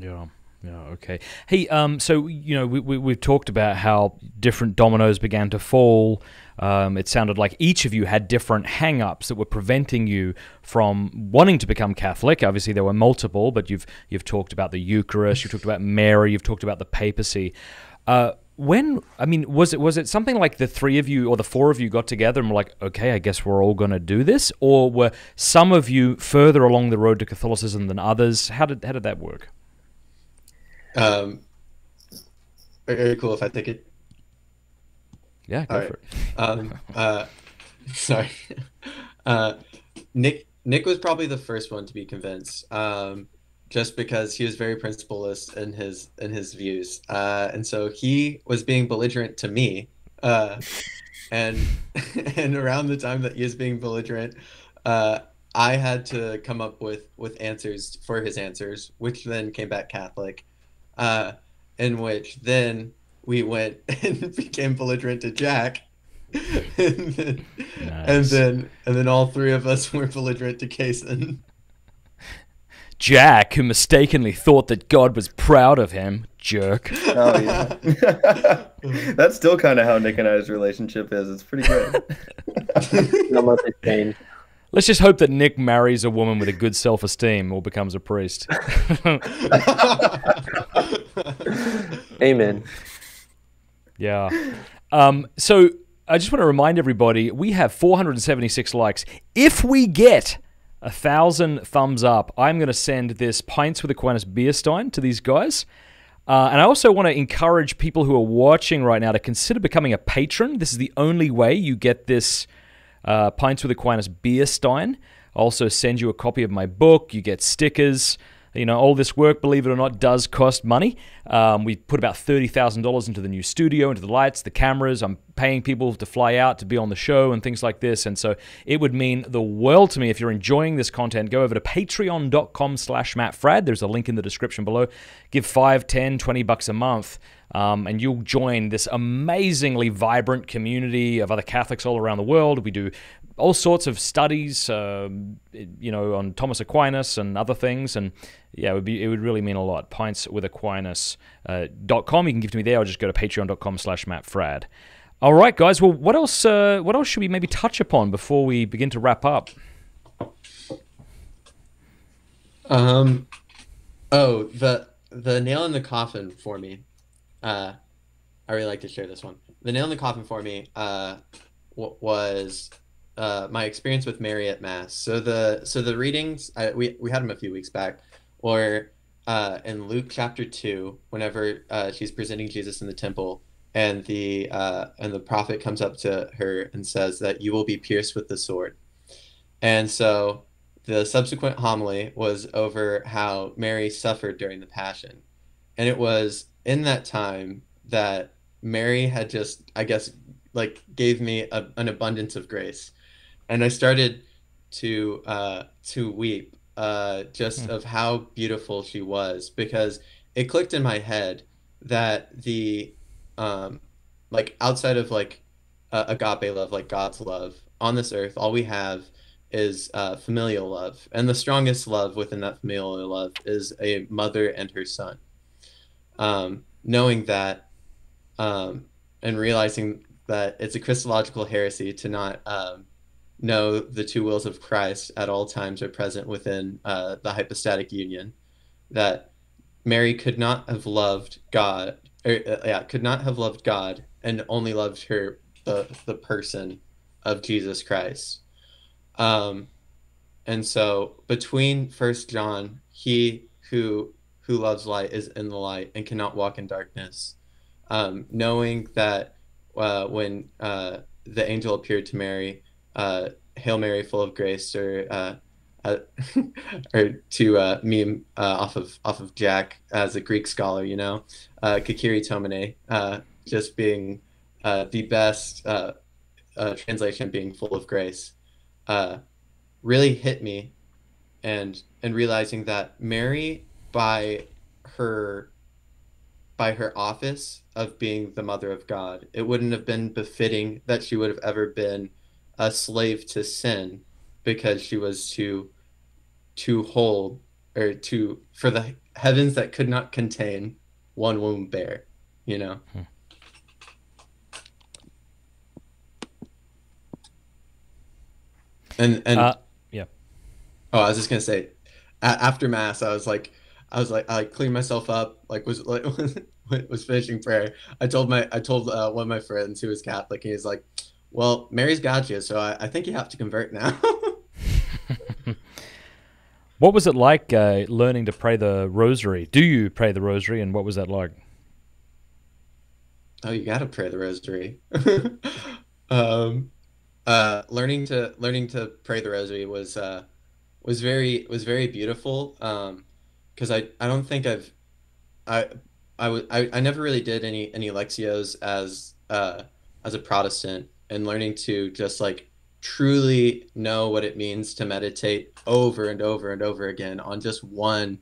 Yeah. Yeah. Okay. Hey. Um. So you know, we, we we've talked about how different dominoes began to fall. Um, it sounded like each of you had different hang-ups that were preventing you from wanting to become Catholic. Obviously, there were multiple, but you've you've talked about the Eucharist, you've talked about Mary, you've talked about the papacy. Uh, when I mean, was it was it something like the three of you or the four of you got together and were like, okay, I guess we're all going to do this, or were some of you further along the road to Catholicism than others? How did how did that work? Um, very cool if I take it. Yeah, go for it. Um, (laughs) uh, sorry. (laughs) Uh, Nick Nick was probably the first one to be convinced. Um, just because he was very principlist in his in his views, uh, and so he was being belligerent to me. Uh, and (laughs) and around the time that he was being belligerent, uh, I had to come up with with answers for his answers, which then came back Catholic, uh, in which then we went (laughs) and became belligerent to Jack. (laughs) and, then, nice. and then and then all three of us (laughs) were belligerent to Kason. Jack, who mistakenly thought that God was proud of him, jerk. Oh yeah, that's still kind of how Nick and I's relationship is. It's pretty good. Let's just hope that Nick marries a woman with a good self-esteem or becomes a priest. (laughs) Amen. Yeah. Um, so I just want to remind everybody we have 476 likes. If we get a thousand thumbs up, I'm going to send this Pints with Aquinas beer stein to these guys. Uh, and I also want to encourage people who are watching right now to consider becoming a patron. This is the only way you get this uh, Pints with Aquinas beer stein. Also send you a copy of my book. You get stickers. You know, all this work, believe it or not, does cost money. Um, we put about $30,000 into the new studio, into the lights, the cameras. I'm paying people to fly out to be on the show and things like this. And so it would mean the world to me if you're enjoying this content. Go over to patreon.com slash mattfradd. There's a link in the description below. Give 5, 10, 20 bucks a month. Um, and you'll join this amazingly vibrant community of other Catholics all around the world. We do all sorts of studies, uh, you know, on Thomas Aquinas and other things. And yeah, it would be it would really mean a lot. Pintswithaquinas.com. Uh, you can give to me there, or just go to patreon.com slash mattfradd. All right, guys. Well, what else? Uh, what else should we maybe touch upon before we begin to wrap up? Um. Oh, the the nail in the coffin for me. Uh, I really like to share this one. The nail in the coffin for me uh, was uh, my experience with Mary at Mass. So the so the readings I, we we had them a few weeks back, or uh, in Luke chapter two, whenever uh, she's presenting Jesus in the temple, and the uh, and the prophet comes up to her and says that you will be pierced with the sword, and so the subsequent homily was over how Mary suffered during the Passion, and it was in that time that Mary had just I guess like gave me a, an abundance of grace and I started to uh, to weep uh, just hmm. of how beautiful she was because it clicked in my head that the um, like outside of like uh, agape love, like God's love on this earth, all we have is uh, familial love, and the strongest love within that familial love is a mother and her son. Um, knowing that, um, and realizing that it's a Christological heresy to not um, know the two wills of Christ at all times are present within uh, the hypostatic union, that Mary could not have loved God, or uh, yeah, could not have loved God and only loved her the the person of Jesus Christ. Um, and so between First John, he who who loves light is in the light and cannot walk in darkness, um, knowing that uh, when uh, the angel appeared to Mary, uh, "Hail Mary, full of grace," or uh, uh, (laughs) or to uh, meme off of off of Jack as a Greek scholar, you know, Kecharitomene, just being the best translation, being full of grace really hit me. And and realizing that Mary by her by her office of being the mother of God, it wouldn't have been befitting that she would have ever been a slave to sin because she was to to hold or to for the heavens that could not contain one womb bear, you know. Hmm. And and uh, Oh, I was just gonna say, after mass, I was like, I was like, I cleaned myself up, like was like (laughs) was finishing prayer. I told my I told uh, one of my friends who was Catholic, he was like, "Well, Mary's got you, so I, I think you have to convert now." (laughs) what was it like uh, learning to pray the Rosary? Do you pray the Rosary, and what was that like? Oh, you got to pray the Rosary. (laughs) um, uh, learning to learning to pray the Rosary was. Uh, was very was very beautiful um because I I don't think I've I I, w- I I never really did any any lexios as uh as a Protestant and learning to just like truly know what it means to meditate over and over and over again on just one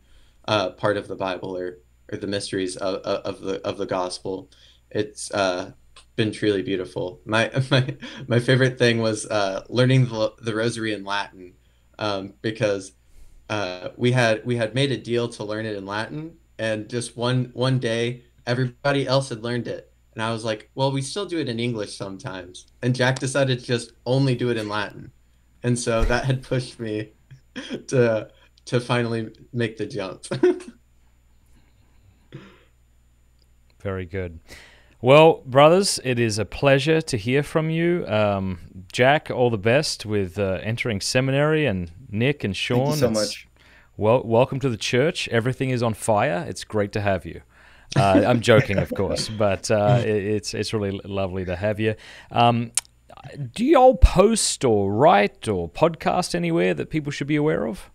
uh, part of the Bible or or the mysteries of, of the of the gospel. It's uh, been truly beautiful. My (laughs) my my favorite thing was uh, learning the, the Rosary in Latin um, because uh, we had we had made a deal to learn it in Latin, and just one one day everybody else had learned it, and I was like, well, we still do it in English sometimes, and Jack decided to just only do it in Latin, and so that had pushed me (laughs) to to finally make the jump. (laughs) Very good. Well, brothers, it is a pleasure to hear from you. Um, Jack, all the best with uh, entering seminary, and Nick and Sean. Thank you so much. Well, welcome to the church. Everything is on fire. It's great to have you. Uh, I'm joking, of course, (laughs) but uh, it, it's it's really lovely to have you. Um, do you all post or write or podcast anywhere that people should be aware of?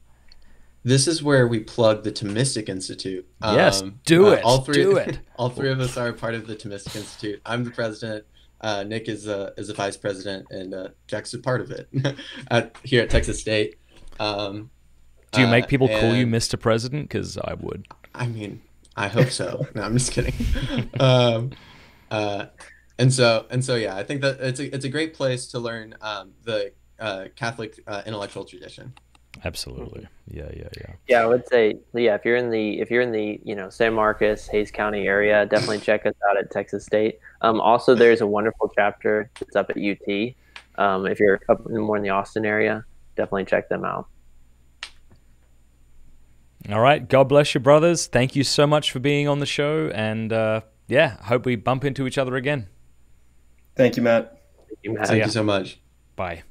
this is where we plug the Thomistic Institute. Yes, um, do uh, it. All three, do it. (laughs) all three of us are part of the Thomistic Institute. I'm the president. Uh, Nick is a is a vice president, and uh, Jack's a part of it at, (laughs) here at Texas State. Um, do you make people call you Mr. President? Because I would. I mean, I hope so. (laughs) no, I'm just kidding. um, uh, and so and so, yeah, I think that it's a it's a great place to learn um, the uh, Catholic uh, intellectual tradition. Absolutely. Yeah, yeah, yeah. Yeah, I would say yeah, if you're in the if you're in the, you know, San Marcos, Hays County area, definitely check us out at Texas State. Um, also there's a wonderful chapter that's up at UT. Um, if you're up more in the Austin area, definitely check them out. All right. God bless you, brothers. Thank you so much for being on the show. And uh, yeah, hope we bump into each other again. Thank you, Matt. Thank you, Matt. Thank you so much. Bye.